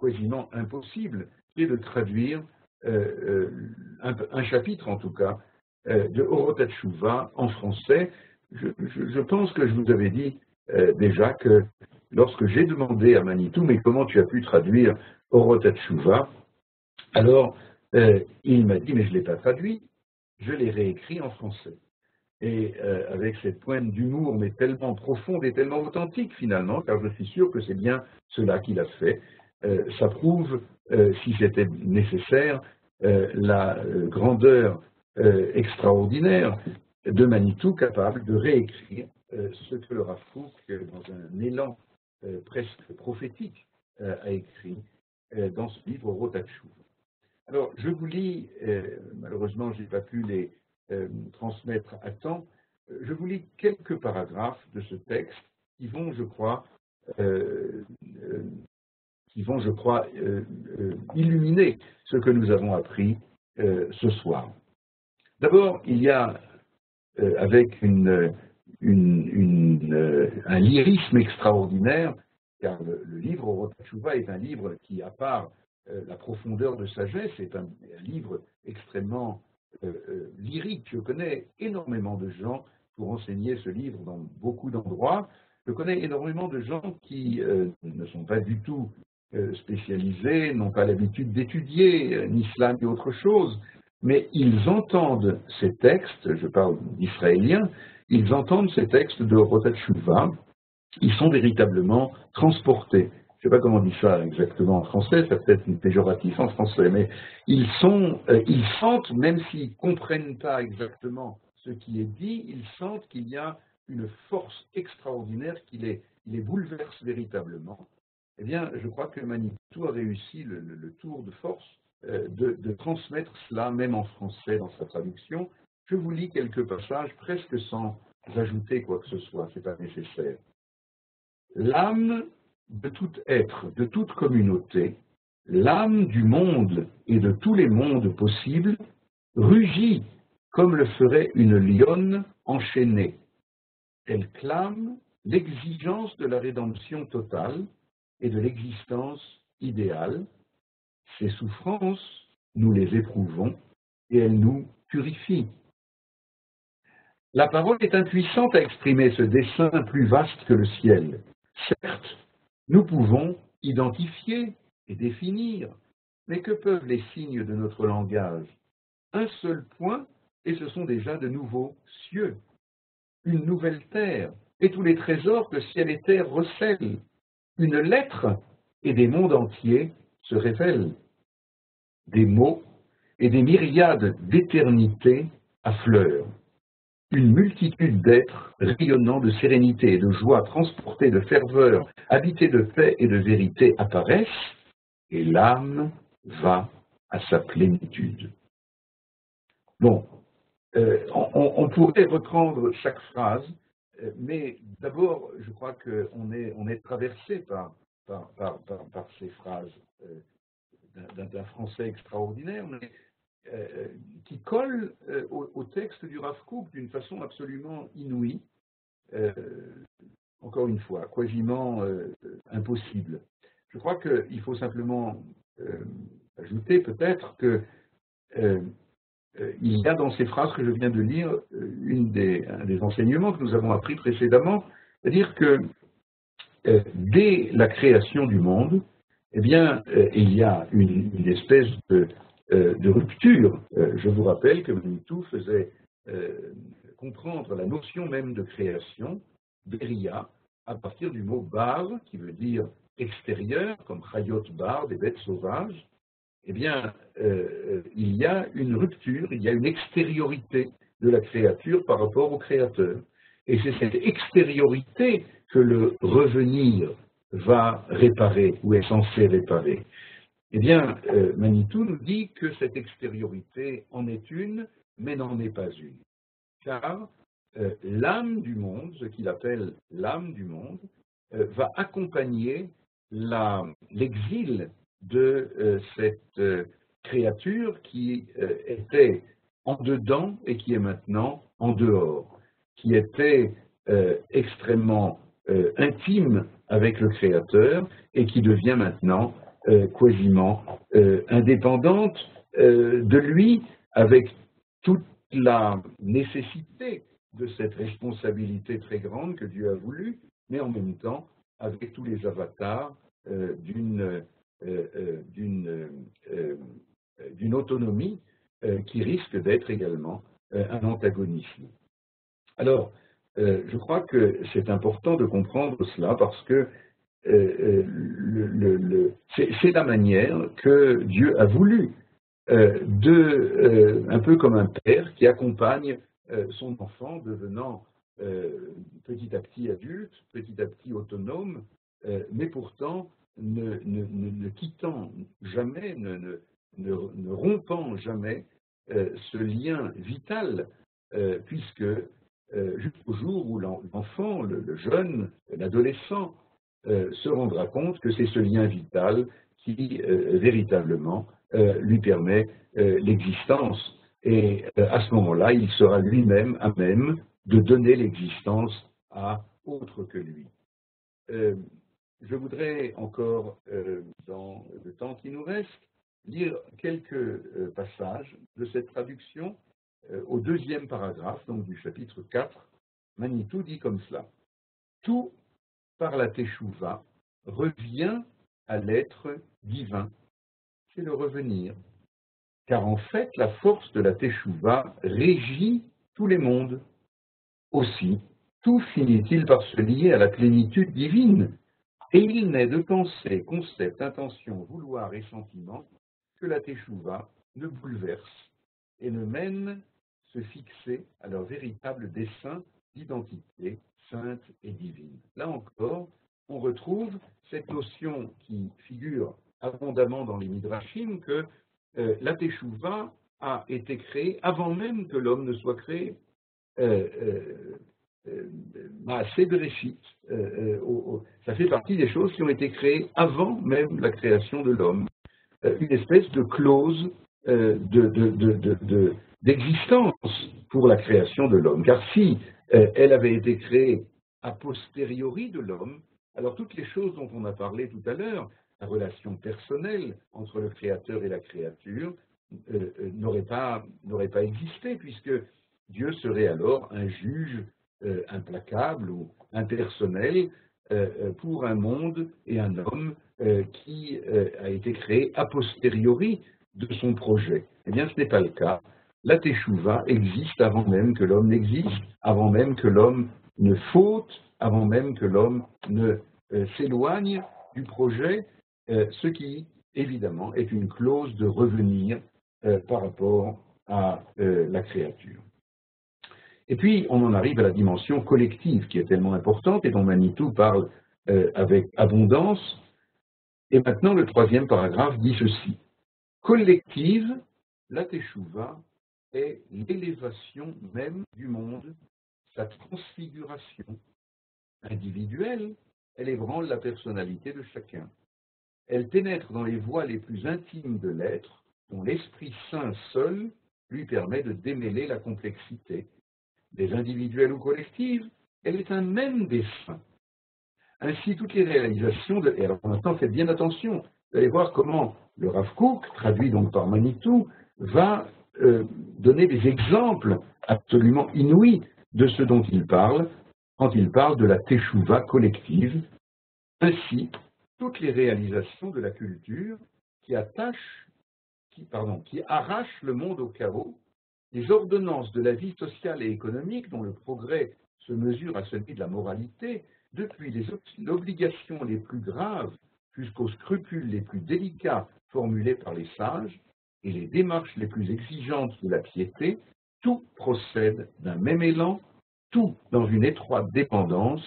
quasiment impossible, qui est de traduire un, chapitre en tout cas de Orotachuva en français. Je, pense que je vous avais dit déjà que lorsque j'ai demandé à Manitou, mais comment tu as pu traduire Orotachuva Alors, euh, il m'a dit, mais je ne l'ai pas traduit, je l'ai réécrit en français. Et euh, avec cette pointe d'humour, mais tellement profonde et tellement authentique finalement, car je suis sûr que c'est bien cela qu'il a fait, euh, ça prouve, si c'était nécessaire, la grandeur extraordinaire de Manitou capable de réécrire ce que le Rafouk, dans un élan presque prophétique, a écrit dans ce livre Rotatshuva. Alors, je vous lis, euh, malheureusement, je n'ai pas pu les euh, transmettre à temps, euh, je vous lis quelques paragraphes de ce texte qui vont, je crois, qui vont, je crois, illuminer ce que nous avons appris ce soir. D'abord, il y a, avec une, un lyrisme extraordinaire, car le, livre Rotachuva est un livre qui, à part la profondeur de sagesse est un, livre extrêmement euh, euh, lyrique. Je connais énormément de gens pour enseigner ce livre dans beaucoup d'endroits. Je connais énormément de gens qui ne sont pas du tout spécialisés, n'ont pas l'habitude d'étudier l'islam et autre chose, mais ils entendent ces textes, je parle d'Israéliens, ils entendent ces textes de Rotat ils sont véritablement transportés je ne sais pas comment on dit ça exactement en français, ça peut être une péjoratif en français, mais ils euh, sentent, même s'ils ne comprennent pas exactement ce qui est dit, ils sentent qu'il y a une force extraordinaire qui les, les bouleverse véritablement. Eh bien, je crois que Manitou a réussi le, tour de force euh, de, de, transmettre cela, même en français, dans sa traduction. Je vous lis quelques passages, presque sans ajouter quoi que ce soit, ce n'est pas nécessaire. L'âme de tout être, de toute communauté, l'âme du monde et de tous les mondes possibles rugit comme le ferait une lionne enchaînée. Elle clame l'exigence de la rédemption totale et de l'existence idéale. Ces souffrances, nous les éprouvons et elles nous purifient. La parole est impuissante à exprimer ce dessein plus vaste que le ciel. Certes, nous pouvons identifier et définir, mais que peuvent les signes de notre langage? Un seul point, et ce sont déjà de nouveaux cieux, une nouvelle terre, et tous les trésors que ciel et terre recèlent, une lettre, et des mondes entiers se révèlent, des mots et des myriades d'éternité affleurent une multitude d'êtres rayonnant de sérénité et de joie, transportés de ferveur, habités de paix et de vérité apparaissent, et l'âme va à sa plénitude. Bon, euh, on, pourrait reprendre chaque phrase, euh, mais d'abord, je crois qu'on est, on est traversé par, par, ces phrases euh, d'un français extraordinaire. Euh, qui colle euh, au, texte du Rav d'une façon absolument inouïe, euh, encore une fois, quasiment impossible. Je crois qu'il faut simplement ajouter peut-être que il y a dans ces phrases que je viens de lire une des, un des enseignements que nous avons appris précédemment, c'est-à-dire que dès la création du monde, eh bien, il y a une espèce de de rupture. Euh, je vous rappelle que Manitou faisait euh, comprendre la notion même de création, Beria, à partir du mot bar, qui veut dire extérieur, comme chayot bar, des bêtes sauvages, eh bien, il y a une rupture, il y a une extériorité de la créature par rapport au créateur. Et c'est cette extériorité que le revenir va réparer ou est censé réparer. Eh bien, euh, Manitou nous dit que cette extériorité en est une, mais n'en est pas une. Car euh, l'âme du monde, ce qu'il appelle l'âme du monde, euh, va accompagner l'exil de cette créature qui était en dedans et qui est maintenant en dehors, qui était extrêmement intime avec le Créateur et qui devient maintenant quasiment indépendante de lui avec toute la nécessité de cette responsabilité très grande que Dieu a voulu, mais en même temps avec tous les avatars d'une autonomie qui risque d'être également un antagonisme. Alors, euh, je crois que c'est important de comprendre cela parce que euh, euh, c'est la manière que Dieu a voulu, de, un peu comme un père qui accompagne son enfant devenant petit à petit adulte, petit à petit autonome, mais pourtant ne, quittant jamais, ne rompant jamais ce lien vital, puisque euh, jusqu'au jour où l'enfant, le, jeune, l'adolescent euh, se rendra compte que c'est ce lien vital qui euh, véritablement lui permet l'existence. Et à ce moment-là, il sera lui-même à même de donner l'existence à autre que lui. je voudrais encore, dans le temps qui nous reste, lire quelques passages de cette traduction euh, au deuxième paragraphe, donc du chapitre 4, Manitou dit comme cela. Tout par la Teshuvah revient à l'être divin. C'est le revenir. Car en fait, la force de la Teshuvah régit tous les mondes. Aussi, tout finit-il par se lier à la plénitude divine. Et il n'est de pensée, concept, intention, vouloir et sentiment que la Teshuvah ne bouleverse et ne mène se fixer à leur véritable dessein d'identité sainte et divine. Là encore, on retrouve cette notion qui figure abondamment dans les Midrashim que euh, la Teshuvah a été créée avant même que l'homme ne soit créé. Euh, euh, ça fait partie des choses qui ont été créées avant même la création de l'homme. une espèce de clause de, de, d'existence pour la création de l'homme. Car si euh, elle avait été créée a posteriori de l'homme, alors toutes les choses dont on a parlé tout à l'heure, la relation personnelle entre le créateur et la créature, euh, euh, n'aurait pas, pas existé, puisque Dieu serait alors un juge implacable ou impersonnel pour un monde et un homme qui a été créé a posteriori de son projet. Eh bien, ce n'est pas le cas la Teshuvah existe avant même que l'homme n'existe, avant même que l'homme ne faute, avant même que l'homme ne euh, s'éloigne du projet, euh, ce qui, évidemment, est une clause de revenir euh, par rapport à la créature. Et puis, on en arrive à la dimension collective qui est tellement importante et dont Manitou parle avec abondance. Et maintenant, le troisième paragraphe dit ceci. Collective, la Teshuvah est l'élévation même du monde, sa transfiguration individuelle, elle ébranle la personnalité de chacun. Elle pénètre dans les voies les plus intimes de l'être, dont l'Esprit Saint seul lui permet de démêler la complexité. Des individuelles ou collectives, elle est un même dessin. Ainsi, toutes les réalisations de... Et alors maintenant, faites bien attention, vous allez voir comment le Rav Kook, traduit donc par Manitou, va euh, donner des exemples absolument inouïs de ce dont il parle quand il parle de la teshuva collective, ainsi toutes les réalisations de la culture qui attachent, qui, pardon, qui arrachent le monde au chaos, les ordonnances de la vie sociale et économique dont le progrès se mesure à celui de la moralité, depuis les obligations les plus graves jusqu'aux scrupules les plus délicats formulés par les sages, et les démarches les plus exigeantes de la piété, tout procède d'un même élan, tout dans une étroite dépendance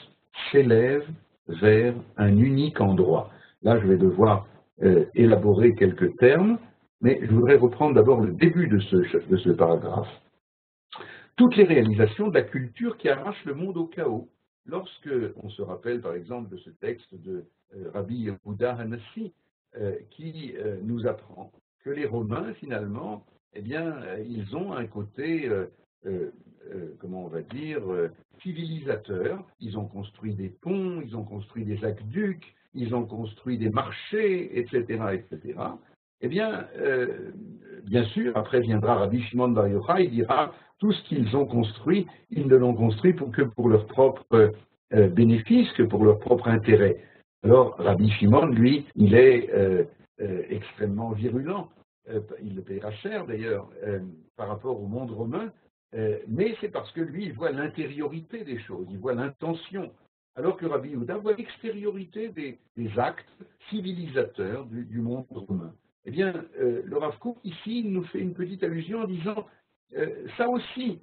s'élève vers un unique endroit. Là, je vais devoir euh, élaborer quelques termes, mais je voudrais reprendre d'abord le début de ce, de ce paragraphe. Toutes les réalisations de la culture qui arrachent le monde au chaos. Lorsque on se rappelle par exemple de ce texte de euh, Rabbi Yehuda Hanassi, euh, qui nous apprend que les Romains, finalement, eh bien, ils ont un côté, comment on va dire, civilisateur. Ils ont construit des ponts, ils ont construit des aqueducs, ils ont construit des marchés, etc., etc. Eh bien, bien sûr, après viendra Rabbi Shimon Bar Yochai, il dira tout ce qu'ils ont construit, ils ne l'ont construit que pour leur propre bénéfice, que pour leur propre intérêt. Alors, Rabbi Shimon, lui, il est euh, extrêmement virulent. Euh, il le paiera cher d'ailleurs euh, par rapport au monde romain, mais c'est parce que lui, il voit l'intériorité des choses, il voit l'intention, alors que Rabbi Yehuda voit l'extériorité des, actes civilisateurs du, monde romain. Eh bien, le Rav ici, nous fait une petite allusion en disant ça aussi,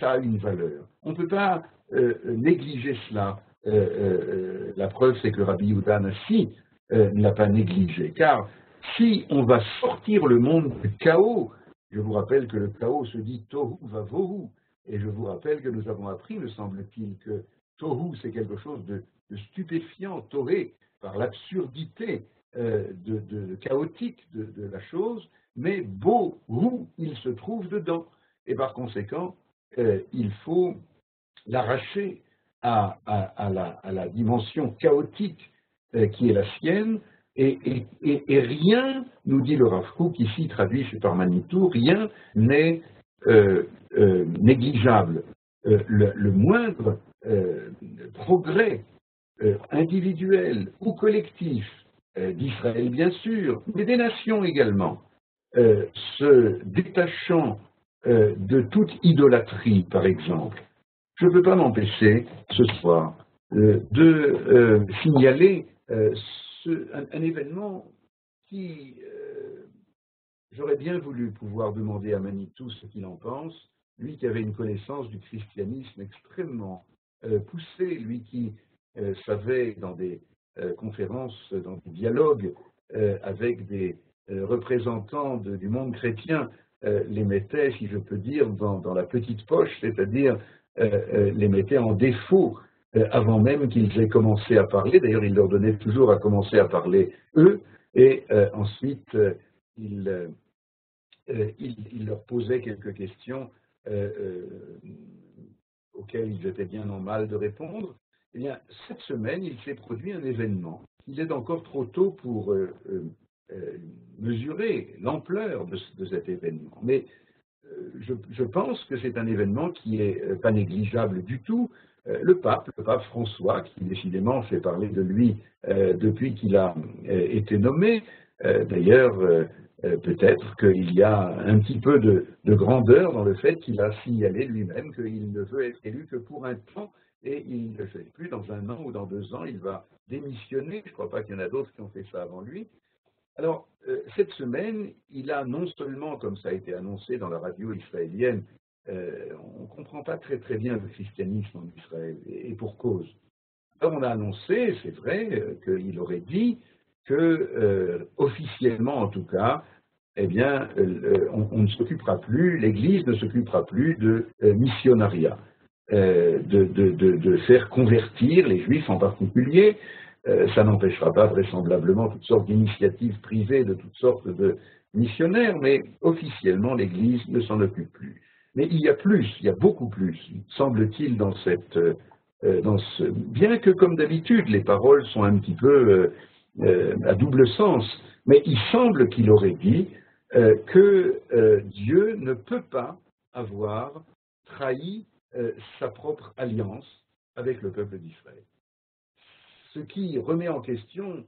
ça a une valeur. On ne peut pas négliger cela. la preuve, c'est que Rabbi Yehuda si euh, ne l'a pas négligé. Car si on va sortir le monde du chaos, je vous rappelle que le chaos se dit tohu va vohu, et je vous rappelle que nous avons appris, me semble-t-il, que tohu c'est quelque chose de, stupéfiant, toré par l'absurdité euh, de, chaotique de, la chose, mais beau, il se trouve dedans. Et par conséquent, euh, il faut l'arracher à, la, dimension chaotique qui est la sienne, et, rien, nous dit le Rav ici traduit par Manitou, rien n'est euh, euh, négligeable. Le, moindre progrès individuel ou collectif d'Israël, bien sûr, mais des nations également, se détachant de toute idolâtrie, par exemple, je ne peux pas m'empêcher ce soir de signaler euh, un, événement qui, euh, j'aurais bien voulu pouvoir demander à Manitou ce qu'il en pense, lui qui avait une connaissance du christianisme extrêmement euh, poussée, lui qui savait dans des conférences, dans des dialogues avec des représentants du monde chrétien, les mettait, si je peux dire, dans, dans la petite poche, c'est-à-dire les mettait en défaut avant même qu'ils aient commencé à parler. D'ailleurs, il leur donnait toujours à commencer à parler eux, et euh, ensuite, euh, il, leur posait quelques questions auxquelles ils étaient bien en mal de répondre. Eh bien, cette semaine, il s'est produit un événement. Il est encore trop tôt pour mesurer l'ampleur de, cet événement. Mais je, pense que c'est un événement qui n'est pas négligeable du tout, euh, le pape, le pape François, qui décidément fait parler de lui euh, depuis qu'il a euh, été nommé. D'ailleurs, peut-être qu'il y a un petit peu de, grandeur dans le fait qu'il a signalé lui-même qu'il ne veut être élu que pour un temps et il ne le fait plus dans un an ou dans deux ans, il va démissionner. Je ne crois pas qu'il y en a d'autres qui ont fait ça avant lui. Alors, cette semaine, il a non seulement, comme ça a été annoncé dans la radio israélienne, euh, on ne comprend pas très bien le christianisme en Israël, et, pour cause. on a annoncé, c'est vrai, euh, qu'il aurait dit que, euh, officiellement en tout cas, eh bien, on, ne s'occupera plus, l'Église ne s'occupera plus de missionnariat, de, de, faire convertir les Juifs en particulier. ça n'empêchera pas vraisemblablement toutes sortes d'initiatives privées de toutes sortes de missionnaires, mais officiellement l'Église ne s'en occupe plus. Mais il y a plus, il y a beaucoup plus, semble-t-il, dans cette, euh, dans ce, bien que comme d'habitude les paroles sont un petit peu euh, euh, à double sens, mais il semble qu'il aurait dit que Dieu ne peut pas avoir trahi sa propre alliance avec le peuple d'Israël. Ce qui remet en question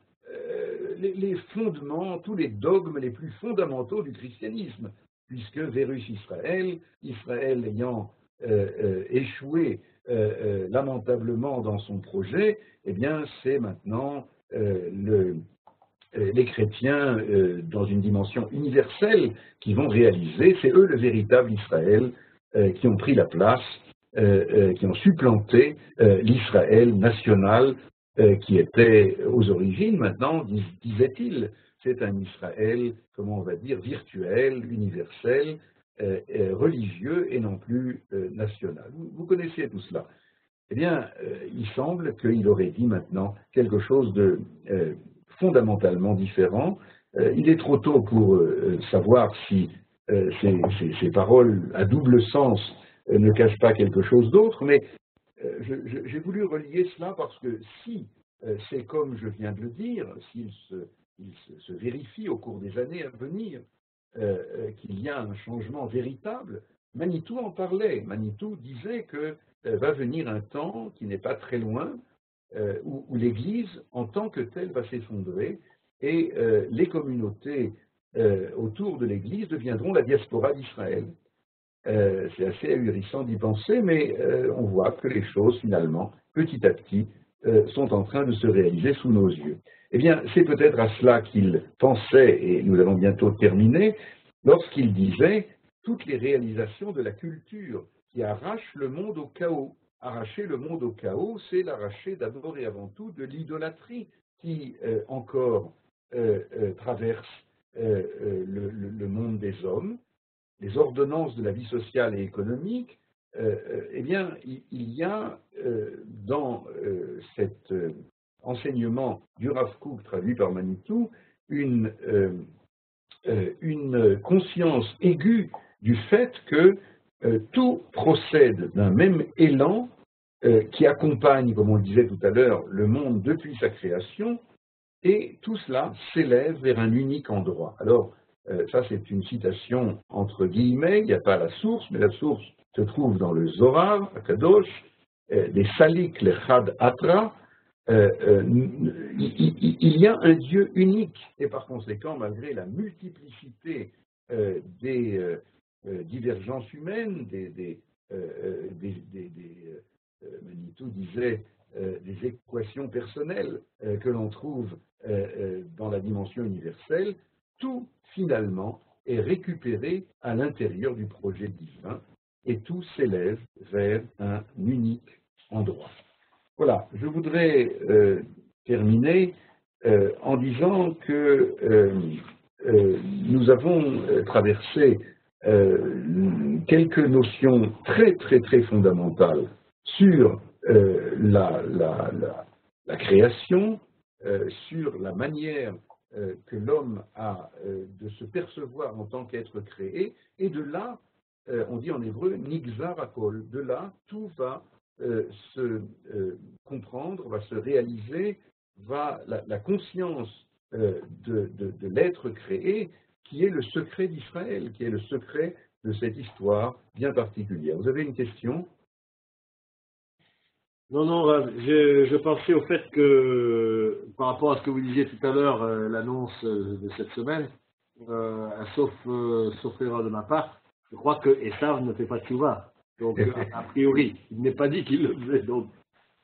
les fondements, tous les dogmes les plus fondamentaux du christianisme puisque Vérus Israël, Israël ayant euh, euh, échoué euh, lamentablement dans son projet, eh bien c'est maintenant les chrétiens dans une dimension universelle qui vont réaliser, c'est eux le véritable Israël qui ont pris la place, qui ont supplanté l'Israël national qui était aux origines maintenant, disait-il, c'est un Israël, comment on va dire, virtuel, universel, euh, euh, religieux et non plus euh, national. Vous, connaissez tout cela. Eh bien, il semble qu'il aurait dit maintenant quelque chose de fondamentalement différent. il est trop tôt pour savoir si ces, paroles à double sens ne cachent pas quelque chose d'autre, mais j'ai voulu relier cela parce que si c'est comme je viens de le dire, s'il se, vérifie au cours des années à venir qu'il y a un changement véritable, Manitou en parlait. Manitou disait que va venir un temps qui n'est pas très loin euh, où, l'Église en tant que telle va s'effondrer et euh, les communautés euh, autour de l'Église deviendront la diaspora d'Israël. C'est assez ahurissant d'y penser, mais on voit que les choses, finalement, petit à petit, sont en train de se réaliser sous nos yeux. Eh bien, c'est peut-être à cela qu'il pensait, et nous allons bientôt terminer, lorsqu'il disait toutes les réalisations de la culture qui arrachent le monde au chaos arracher le monde au chaos, c'est l'arracher d'abord et avant tout de l'idolâtrie qui euh, encore euh, euh, traverse le, monde des hommes, les ordonnances de la vie sociale et économique. eh bien, il, y a dans cet enseignement du Rav traduit par Manitou une, une conscience aiguë du fait que tout procède d'un même élan euh, qui accompagne, comme on le disait tout à l'heure, le monde depuis sa création, et tout cela s'élève vers un unique endroit. Alors, euh, ça c'est une citation entre guillemets, il n'y a pas la source, mais la source se trouve dans le Zohar, à Kadosh, euh, les Salik, les Chad Atra, il, y a un Dieu unique, et par conséquent, malgré la multiplicité des divergences humaines, des, des, euh, disait euh, des équations personnelles euh, que l'on trouve dans la dimension universelle, tout finalement est récupéré à l'intérieur du projet divin et tout s'élève vers un unique endroit. Voilà, je voudrais terminer en disant que nous avons traversé quelques notions très très très fondamentales sur euh, la, la, création, euh, sur la manière euh, que l'homme a de se percevoir en tant qu'être créé, et de là, on dit en hébreu, nixarakol, de là, tout va se comprendre, va se réaliser, va la, conscience de, de l'être créé, qui est le secret d'Israël, qui est le secret de cette histoire bien particulière. Vous avez une question? Non, non, je, pensais au fait que, par rapport à ce que vous disiez tout à l'heure, euh, l'annonce euh, de cette semaine, euh, sauf, sauf erreur de ma part, je crois que Essav ne fait pas de chouva. Donc, a priori, il n'est pas dit qu'il le faisait. Donc,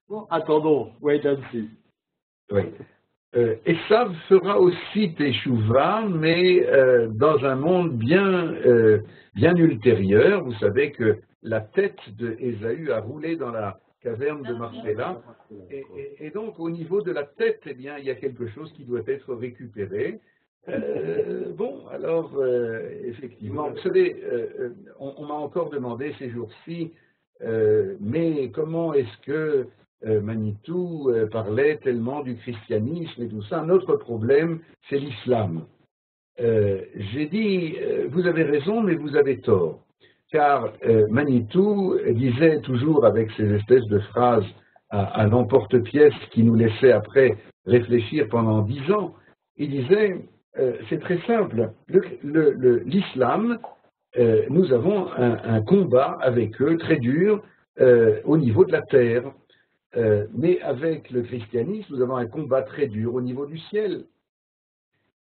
bon, attendons, wait and see. Oui. Euh, Esav fera aussi Teshuvah, mais dans un monde bien, bien ultérieur. Vous savez que la tête de Ésaü a roulé dans la caverne de Marcella. Et, donc, au niveau de la tête, eh bien, il y a quelque chose qui doit être récupéré. Euh, bon, alors, euh, effectivement, vous savez, euh, on, m'a encore demandé ces jours-ci, mais comment est-ce que Manitou parlait tellement du christianisme et tout ça? Un autre problème, c'est l'islam. J'ai dit, vous avez raison, mais vous avez tort car Manitou disait toujours avec ces espèces de phrases à, l'emporte-pièce qui nous laissaient après réfléchir pendant dix ans, il disait, euh, c'est très simple, l'islam, euh, nous avons un, combat avec eux très dur au niveau de la terre, mais avec le christianisme, nous avons un combat très dur au niveau du ciel.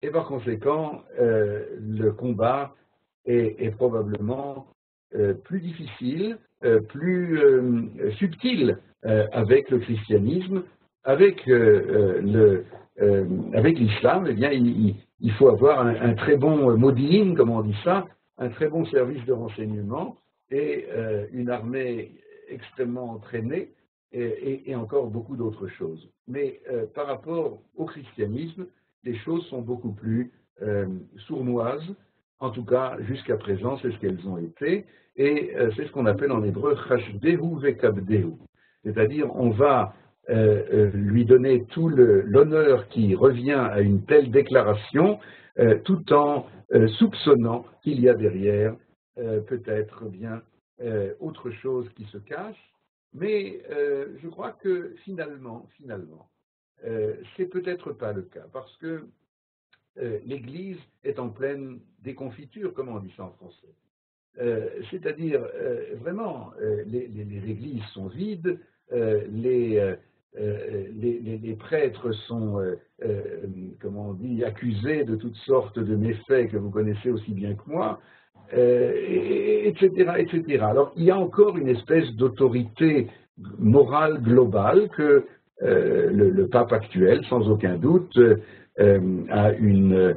Et par conséquent, le combat est probablement euh, plus difficile, euh, plus euh, subtil avec le christianisme, avec avec l'islam, eh bien, il, faut avoir un, très bon modine, comme on dit ça, un très bon service de renseignement et une armée extrêmement entraînée et, encore beaucoup d'autres choses. Mais par rapport au christianisme, les choses sont beaucoup plus sournoises, en tout cas, jusqu'à présent, c'est ce qu'elles ont été, et euh, c'est ce qu'on appelle en hébreu chashdehu vekabdehu. C'est-à-dire, on va lui donner tout l'honneur qui revient à une telle déclaration, tout en soupçonnant qu'il y a derrière peut-être bien autre chose qui se cache. Mais je crois que finalement, finalement, c'est peut-être pas le cas, parce que l'Église est en pleine déconfiture, comment on dit ça en français euh, c'est-à-dire, euh, vraiment, euh, les, églises sont vides, les, les, prêtres sont, comment on dit, accusés de toutes sortes de méfaits que vous connaissez aussi bien que moi, etc., etc. Alors, il y a encore une espèce d'autorité morale globale que le, pape actuel, sans aucun doute, a une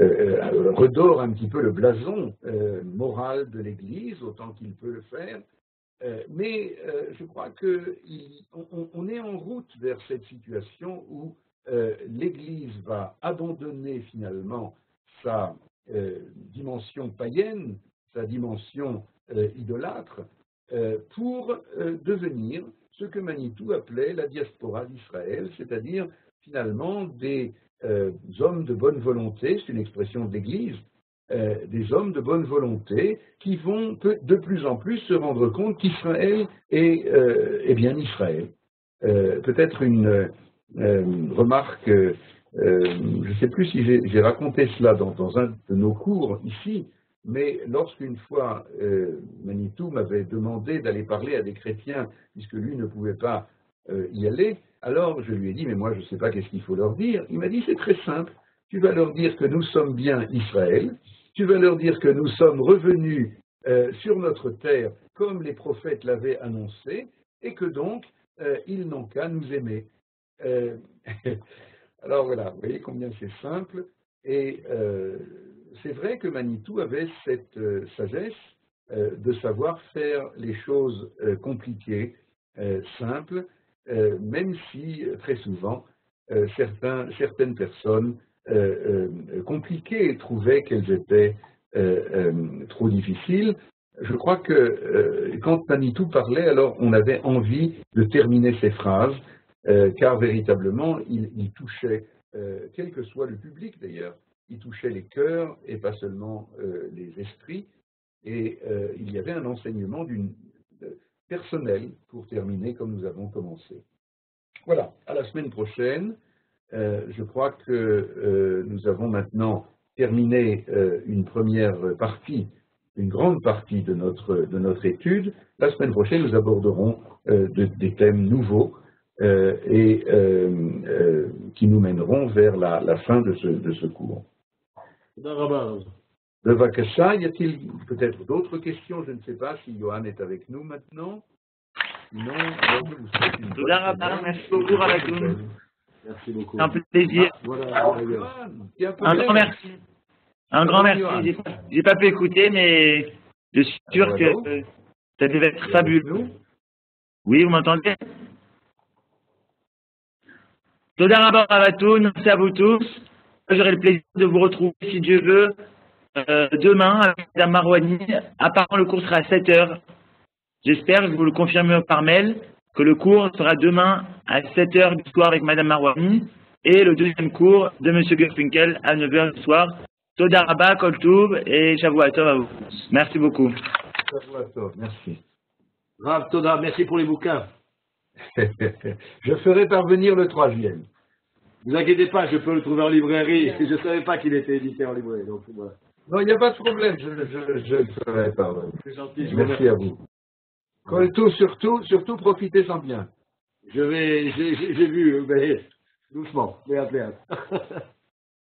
euh, euh, redore un petit peu le blason euh, moral de l'Église autant qu'il peut le faire. Mais je crois qu'on on est en route vers cette situation où l'Église va abandonner finalement sa dimension païenne, sa dimension idolâtre, pour devenir ce que Manitou appelait la diaspora d'Israël, c'est-à-dire finalement des euh, hommes de bonne volonté, c'est une expression de l'Église, euh, des hommes de bonne volonté qui vont de plus en plus se rendre compte qu'Israël est, euh, bien Israël. Peut-être une remarque, je ne sais plus si j'ai raconté cela dans, dans, un de nos cours ici, mais lorsqu'une fois Manitou m'avait demandé d'aller parler à des chrétiens, puisque lui ne pouvait pas y aller, alors je lui ai dit, mais moi je ne sais pas qu'est-ce qu'il faut leur dire. Il m'a dit, c'est très simple. Tu vas leur dire que nous sommes bien Israël. Tu vas leur dire que nous sommes revenus euh, sur notre terre comme les prophètes l'avaient annoncé et que donc euh, ils n'ont qu'à nous aimer. Euh, alors voilà, vous voyez combien c'est simple. Et c'est vrai que Manitou avait cette sagesse de savoir faire les choses compliquées, simples, même si très souvent certaines personnes compliquées trouvaient qu'elles étaient trop difficiles. Je crois que quand Manitou parlait, alors on avait envie de terminer ses phrases, car véritablement il, touchait, quel que soit le public d'ailleurs, il touchait les cœurs et pas seulement les esprits, et il y avait un enseignement personnel pour terminer comme nous avons commencé. Voilà, à la semaine prochaine. Euh, je crois que euh, nous avons maintenant terminé euh, une première partie, une grande partie de notre, de notre étude. La semaine prochaine, nous aborderons des thèmes nouveaux et qui nous mèneront vers la, la fin de ce, de ce cours. Le Vakasha, y a-t-il peut-être d'autres questions? Je ne sais pas si Johan est avec nous maintenant. Sinon, je vous souhaite une bonne Merci beaucoup. Un plaisir. Ah, voilà, un grand merci. Un grand merci. J'ai pas pu écouter, mais je suis sûr ah, que ça devait être fabuleux. Oui, vous m'entendez? Toda Rabatoun, merci à vous tous. J'aurai le plaisir de vous retrouver, si Dieu veut, euh, demain avec Mme Marouani. Apparemment, le cours sera à 7 heures. J'espère, je vous le confirme par mail, que le cours sera demain à 7 heures du soir avec Mme Marouani et le deuxième cours de M. Gerfinkel à 9 heures du soir. Toda Rabba, Koltoub et Shavuatov à vous. Merci beaucoup. Shavuatov, merci. Rav Toda, merci pour les bouquins. je ferai parvenir le troisième. Ne vous inquiétez pas, je peux le trouver en librairie. Je ne savais pas qu'il était édité en librairie. Donc voilà. Non, il n'y a pas de problème, je, je, le ferai parvenir. Gentil. Merci à vous. Colto, surtout, surtout profitez-en bien. Je vais, j'ai vu, mais doucement, mais à